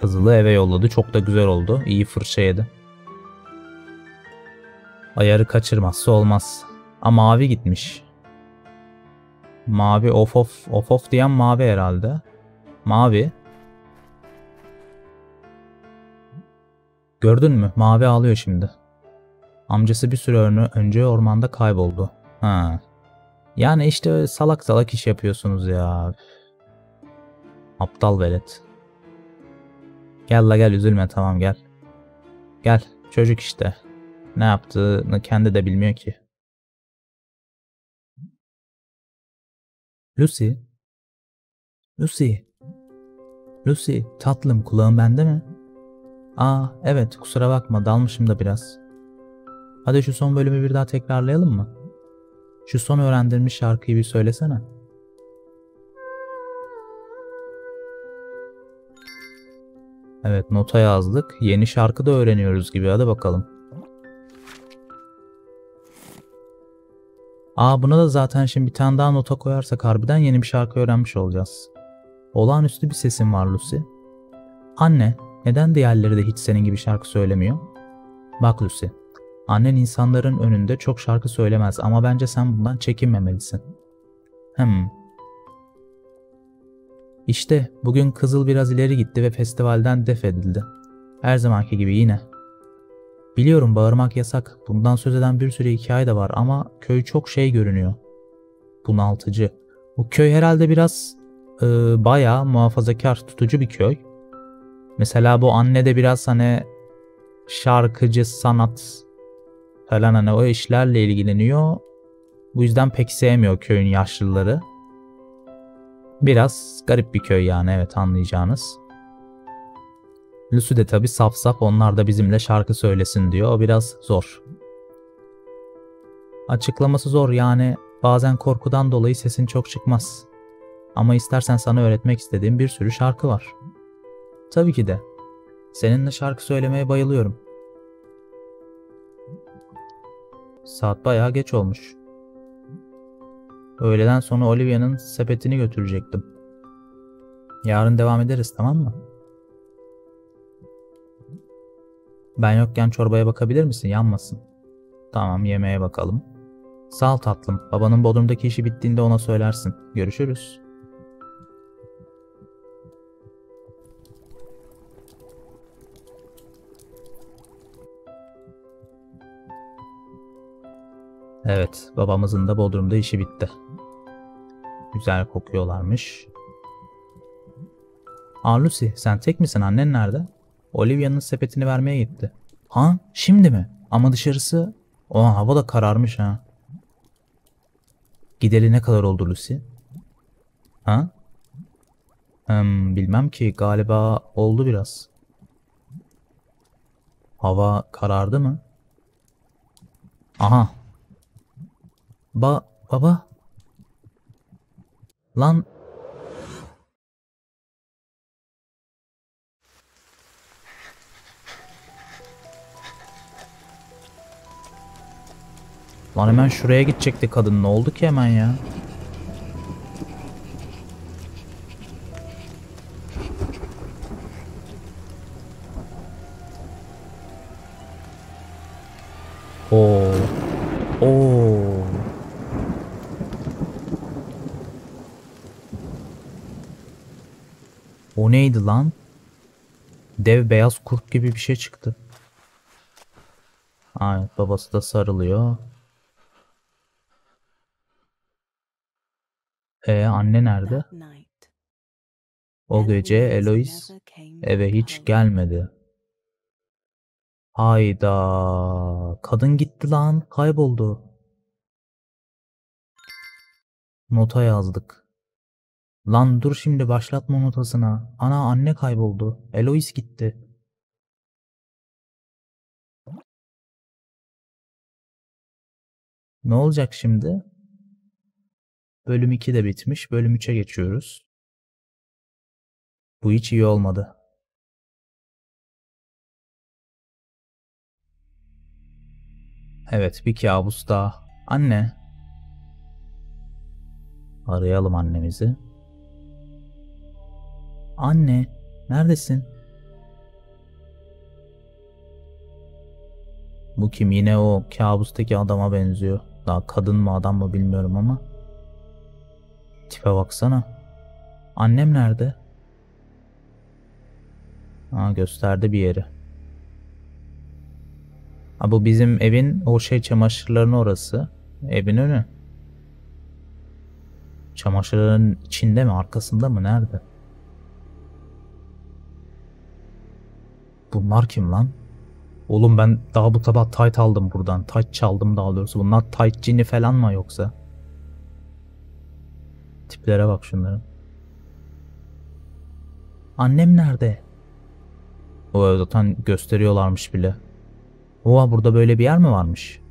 Kızıl'ı eve yolladı. Çok da güzel oldu. İyi fırça yedi. Ayarı kaçırmazsa olmaz. Ama mavi gitmiş. Mavi of of of of diyen mavi herhalde. Mavi. Gördün mü? Mavi ağlıyor şimdi. Amcası bir süre önce ormanda kayboldu. Ha. Yani işte salak salak iş yapıyorsunuz ya. Aptal velet. Gel la gel üzülme tamam gel. Gel çocuk işte. Ne yaptığını kendi de bilmiyor ki. Lucy. Lucy. Lucy tatlım kulağın bende mi? Aa evet kusura bakma dalmışım da biraz. Hadi şu son bölümü bir daha tekrarlayalım mı? Şu son öğrendirmiş şarkıyı bir söylesene. Evet nota yazdık. Yeni şarkı da öğreniyoruz gibi hadi bakalım. Aa buna da zaten şimdi bir tane daha nota koyarsak harbiden yeni bir şarkı öğrenmiş olacağız. Olağanüstü bir sesin var Lucy. Anne, neden diğerleri de hiç senin gibi şarkı söylemiyor? Bak Lucy, annen insanların önünde çok şarkı söylemez ama bence sen bundan çekinmemelisin. Hmm. İşte bugün Kızıl biraz ileri gitti ve festivalden def edildi. Her zamanki gibi yine. Biliyorum bağırmak yasak. Bundan söz eden bir sürü hikaye de var ama köy çok şey görünüyor. Bunaltıcı. Bu köy herhalde biraz e, bayağı muhafazakar tutucu bir köy. Mesela bu anne de biraz hani şarkıcı, sanat falan hani o işlerle ilgileniyor. Bu yüzden pek sevmiyor köyün yaşlıları. Biraz garip bir köy yani evet anlayacağınız. Lucy de tabi saf saf onlar da bizimle şarkı söylesin diyor. O biraz zor. Açıklaması zor yani bazen korkudan dolayı sesin çok çıkmaz. Ama istersen sana öğretmek istediğim bir sürü şarkı var. Tabii ki de. Seninle şarkı söylemeye bayılıyorum. Saat bayağı geç olmuş. Öğleden sonra Olivia'nın sepetini götürecektim. Yarın devam ederiz tamam mı? Ben yokken çorbaya bakabilir misin? Yanmasın. Tamam yemeğe bakalım. Sağ ol tatlım. Babanın Bodrum'daki işi bittiğinde ona söylersin. Görüşürüz. Evet, babamızın da Bodrum'da işi bitti. Güzel kokuyorlarmış. Aa sen tek misin? Annen nerede? Olivia'nın sepetini vermeye gitti. Ha? Şimdi mi? Ama dışarısı... O hava da kararmış ha. Gideli ne kadar oldu Lucy? Ha? Hmm, bilmem ki galiba oldu biraz. Hava karardı mı? Aha. Ba baba. Lan Lan hemen şuraya gidecekti kadın. Ne oldu ki hemen ya? Oo. Oo. Neydi lan? Dev beyaz kurt gibi bir şey çıktı. Evet babası da sarılıyor. E anne nerede? O gece Eloise eve hiç gelmedi. Hayda. Kadın gitti lan. Kayboldu. Nota yazdık. Lan dur şimdi başlatma notasına. Ana anne kayboldu. Eloise gitti. Ne olacak şimdi? Bölüm 2 de bitmiş. Bölüm 3'e geçiyoruz. Bu hiç iyi olmadı. Evet bir kabus daha. Anne. Arayalım annemizi. Anne, neredesin? Bu kim? Yine o kabustaki adama benziyor. Daha kadın mı adam mı bilmiyorum ama. Tipe baksana. Annem nerede? Ha gösterdi bir yeri. Ha bu bizim evin o şey çamaşırların orası. Evin önü. Çamaşırların içinde mi arkasında mı nerede? Bunlar kim lan? Oğlum ben daha bu sabah tight aldım buradan. Tight çaldım daha doğrusu. Bunlar tight cini falan mı yoksa? Tiplere bak şunların. Annem nerede? O zaten gösteriyorlarmış bile. Oha burada böyle bir yer mi varmış?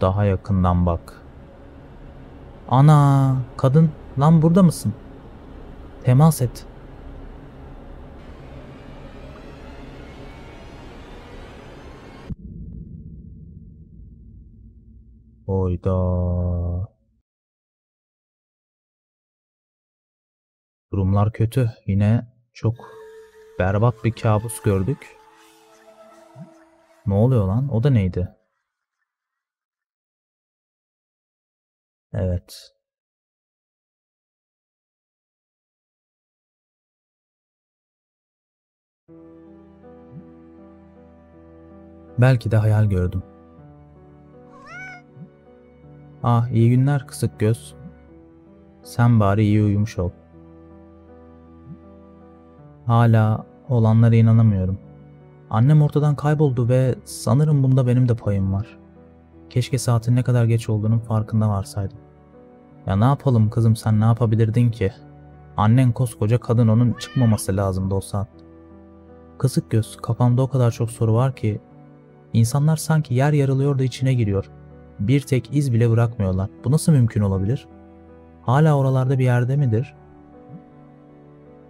Daha yakından bak. Ana kadın lan burada mısın? Temas et. Oyda. Durumlar kötü. Yine çok berbat bir kabus gördük. Ne oluyor lan? O da neydi? Evet. Belki de hayal gördüm. Ah iyi günler kısık göz. Sen bari iyi uyumuş ol. Hala olanlara inanamıyorum. Annem ortadan kayboldu ve sanırım bunda benim de payım var. Keşke saatin ne kadar geç olduğunun farkında varsaydım. Ya ne yapalım kızım sen ne yapabilirdin ki? Annen koskoca kadın onun çıkmaması lazımdı o saat. Kısık göz kafamda o kadar çok soru var ki insanlar sanki yer yarılıyor da içine giriyor. Bir tek iz bile bırakmıyorlar. Bu nasıl mümkün olabilir? Hala oralarda bir yerde midir?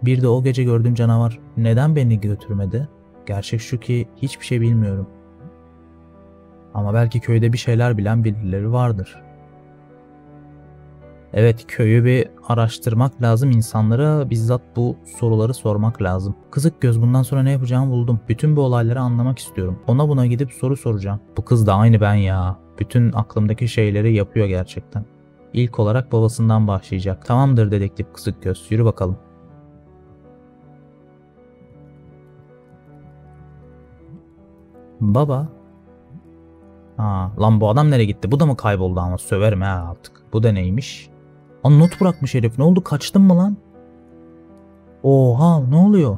Bir de o gece gördüğüm canavar neden beni götürmedi? Gerçek şu ki hiçbir şey bilmiyorum. Ama belki köyde bir şeyler bilen birileri vardır. Evet köyü bir araştırmak lazım insanlara bizzat bu soruları sormak lazım. Kızık göz bundan sonra ne yapacağımı buldum. Bütün bu olayları anlamak istiyorum. Ona buna gidip soru soracağım. Bu kız da aynı ben ya. Bütün aklımdaki şeyleri yapıyor gerçekten. İlk olarak babasından başlayacak. Tamamdır dedektif kısık göz yürü bakalım. Baba. Ha, lan bu adam nereye gitti? Bu da mı kayboldu ama söverim ha artık. Bu da neymiş? An not bırakmış herif. Ne oldu? Kaçtın mı lan? Oha ne oluyor?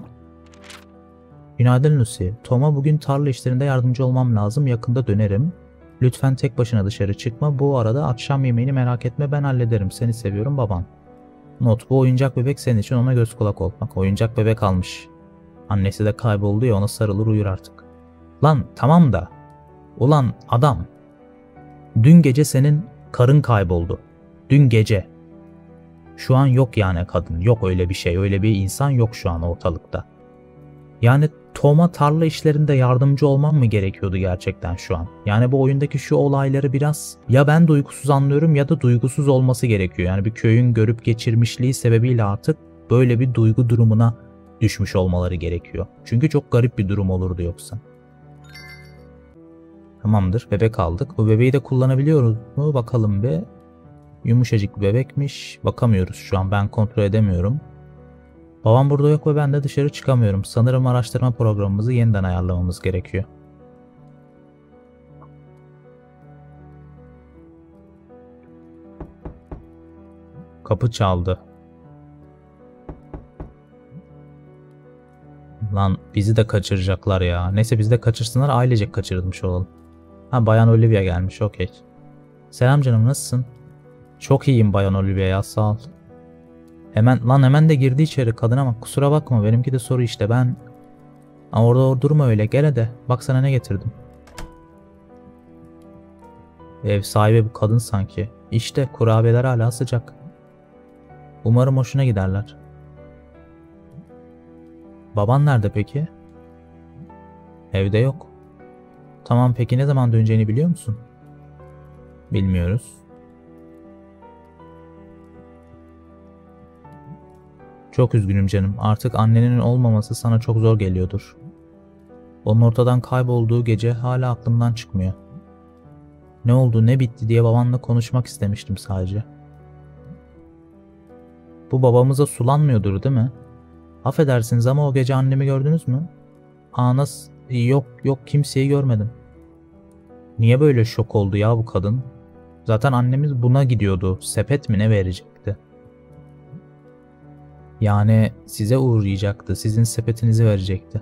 Günaydın Lucy. Tom'a bugün tarla işlerinde yardımcı olmam lazım. Yakında dönerim. Lütfen tek başına dışarı çıkma. Bu arada akşam yemeğini merak etme ben hallederim. Seni seviyorum baban. Not bu oyuncak bebek senin için ona göz kulak ol. Bak oyuncak bebek almış. Annesi de kayboldu ya ona sarılır uyur artık. Lan tamam da. Ulan adam. Dün gece senin karın kayboldu. Dün gece. Şu an yok yani kadın. Yok öyle bir şey. Öyle bir insan yok şu an ortalıkta. Yani Tom'a tarla işlerinde yardımcı olmam mı gerekiyordu gerçekten şu an? Yani bu oyundaki şu olayları biraz ya ben duygusuz anlıyorum ya da duygusuz olması gerekiyor. Yani bir köyün görüp geçirmişliği sebebiyle artık böyle bir duygu durumuna düşmüş olmaları gerekiyor. Çünkü çok garip bir durum olurdu yoksa. Tamamdır bebek aldık. Bu bebeği de kullanabiliyoruz mu bakalım bir. Yumuşacık bir bebekmiş. Bakamıyoruz şu an ben kontrol edemiyorum. Babam burada yok ve ben de dışarı çıkamıyorum. Sanırım araştırma programımızı yeniden ayarlamamız gerekiyor. Kapı çaldı. Lan bizi de kaçıracaklar ya. Neyse bizi de kaçırsınlar ailecek kaçırılmış olalım. Ha Bayan Olivia gelmiş okey. Selam canım nasılsın? Çok iyiyim Bayan Olivia ya sağ ol. Hemen lan hemen de girdi içeri kadın ama kusura bakma benimki de soru işte ben... Aa, orada or durma öyle gel hadi bak sana ne getirdim. Ev sahibi bu kadın sanki. İşte kurabiyeler hala sıcak. Umarım hoşuna giderler. Baban nerede peki? Evde yok. Tamam peki ne zaman döneceğini biliyor musun? Bilmiyoruz. Çok üzgünüm canım. Artık annenin olmaması sana çok zor geliyordur. Onun ortadan kaybolduğu gece hala aklımdan çıkmıyor. Ne oldu ne bitti diye babanla konuşmak istemiştim sadece. Bu babamıza sulanmıyordur değil mi? Affedersiniz ama o gece annemi gördünüz mü? Aa nasıl? Yok yok kimseyi görmedim. Niye böyle şok oldu ya bu kadın? Zaten annemiz buna gidiyordu. Sepet mi ne verecekti? Yani size uğrayacaktı. Sizin sepetinizi verecekti.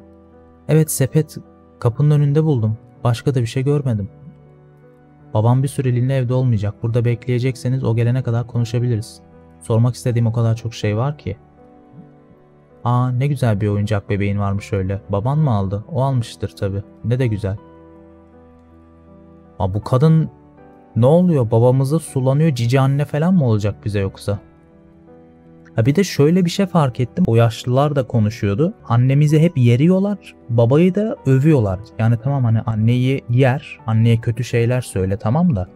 Evet sepet kapının önünde buldum. Başka da bir şey görmedim. Babam bir süreliğine evde olmayacak. Burada bekleyecekseniz o gelene kadar konuşabiliriz. Sormak istediğim o kadar çok şey var ki. Aa ne güzel bir oyuncak bebeğin varmış öyle. Baban mı aldı? O almıştır tabi. Ne de güzel. Aa bu kadın ne oluyor? Babamızı sulanıyor cici anne falan mı olacak bize yoksa? Ha bir de şöyle bir şey fark ettim. O yaşlılar da konuşuyordu. Annemizi hep yeriyorlar. Babayı da övüyorlar. Yani tamam hani anneyi yer. Anneye kötü şeyler söyle tamam da.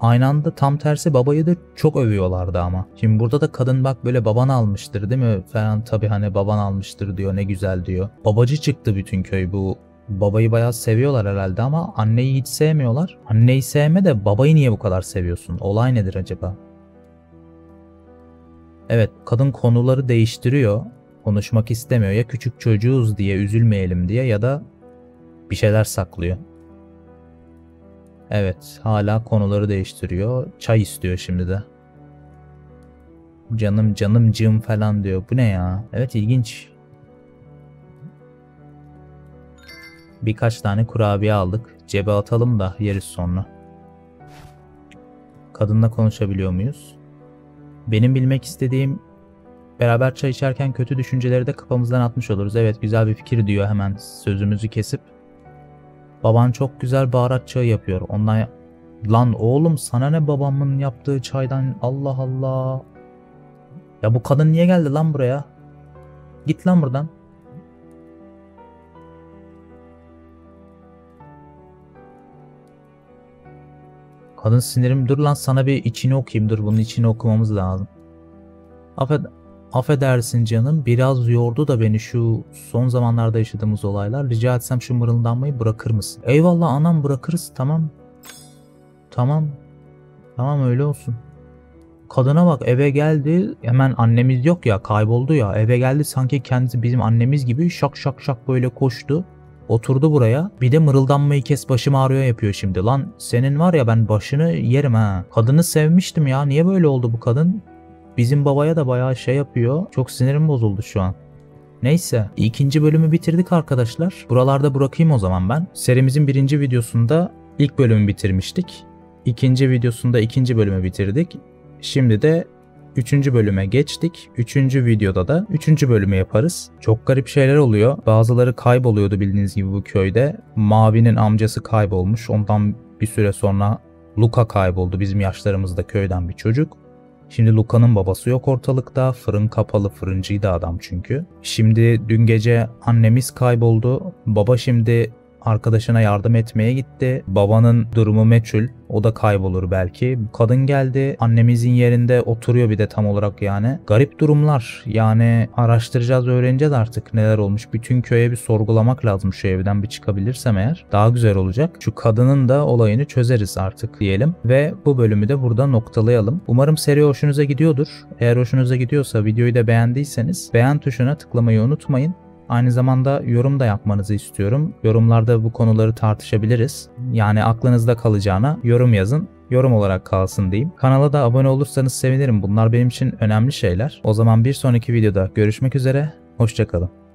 Aynı anda tam tersi babayı da çok övüyorlardı ama. Şimdi burada da kadın bak böyle baban almıştır değil mi? Falan tabi hani baban almıştır diyor ne güzel diyor. Babacı çıktı bütün köy bu. Babayı bayağı seviyorlar herhalde ama anneyi hiç sevmiyorlar. Anneyi sevme de babayı niye bu kadar seviyorsun? Olay nedir acaba? Evet kadın konuları değiştiriyor. Konuşmak istemiyor ya küçük çocuğuz diye üzülmeyelim diye ya da bir şeyler saklıyor. Evet, hala konuları değiştiriyor. Çay istiyor şimdi de. Canım canım cım falan diyor. Bu ne ya? Evet ilginç. Birkaç tane kurabiye aldık. Cebe atalım da yeriz sonra. Kadınla konuşabiliyor muyuz? Benim bilmek istediğim beraber çay içerken kötü düşünceleri de kafamızdan atmış oluruz. Evet güzel bir fikir diyor hemen sözümüzü kesip. Baban çok güzel baharat çayı yapıyor. Ondan lan oğlum sana ne babamın yaptığı çaydan Allah Allah. Ya bu kadın niye geldi lan buraya? Git lan buradan. Kadın sinirim dur lan sana bir içini okuyayım dur bunun içini okumamız lazım. Affed affedersin canım biraz yordu da beni şu son zamanlarda yaşadığımız olaylar. Rica etsem şu mırıldanmayı bırakır mısın? Eyvallah anam bırakırız tamam. Tamam. Tamam öyle olsun. Kadına bak eve geldi hemen annemiz yok ya kayboldu ya eve geldi sanki kendisi bizim annemiz gibi şak şak şak böyle koştu. Oturdu buraya. Bir de mırıldanmayı kes başım ağrıyor yapıyor şimdi. Lan senin var ya ben başını yerim ha. Kadını sevmiştim ya. Niye böyle oldu bu kadın? Bizim babaya da bayağı şey yapıyor. Çok sinirim bozuldu şu an. Neyse ikinci bölümü bitirdik arkadaşlar. Buralarda bırakayım o zaman ben. Serimizin birinci videosunda ilk bölümü bitirmiştik. İkinci videosunda ikinci bölümü bitirdik. Şimdi de Üçüncü bölüme geçtik. Üçüncü videoda da üçüncü bölümü yaparız. Çok garip şeyler oluyor. Bazıları kayboluyordu bildiğiniz gibi bu köyde. Mavi'nin amcası kaybolmuş. Ondan bir süre sonra Luka kayboldu. Bizim yaşlarımızda köyden bir çocuk. Şimdi Luka'nın babası yok ortalıkta. Fırın kapalı fırıncıydı adam çünkü. Şimdi dün gece annemiz kayboldu. Baba şimdi arkadaşına yardım etmeye gitti. Babanın durumu meçhul. O da kaybolur belki. Kadın geldi. Annemizin yerinde oturuyor bir de tam olarak yani. Garip durumlar. Yani araştıracağız, öğreneceğiz artık neler olmuş. Bütün köye bir sorgulamak lazım şu evden bir çıkabilirsem eğer. Daha güzel olacak. Şu kadının da olayını çözeriz artık diyelim. Ve bu bölümü de burada noktalayalım. Umarım seri hoşunuza gidiyordur. Eğer hoşunuza gidiyorsa videoyu da beğendiyseniz beğen tuşuna tıklamayı unutmayın. Aynı zamanda yorum da yapmanızı istiyorum. Yorumlarda bu konuları tartışabiliriz. Yani aklınızda kalacağına yorum yazın. Yorum olarak kalsın diyeyim. Kanala da abone olursanız sevinirim. Bunlar benim için önemli şeyler. O zaman bir sonraki videoda görüşmek üzere. Hoşçakalın.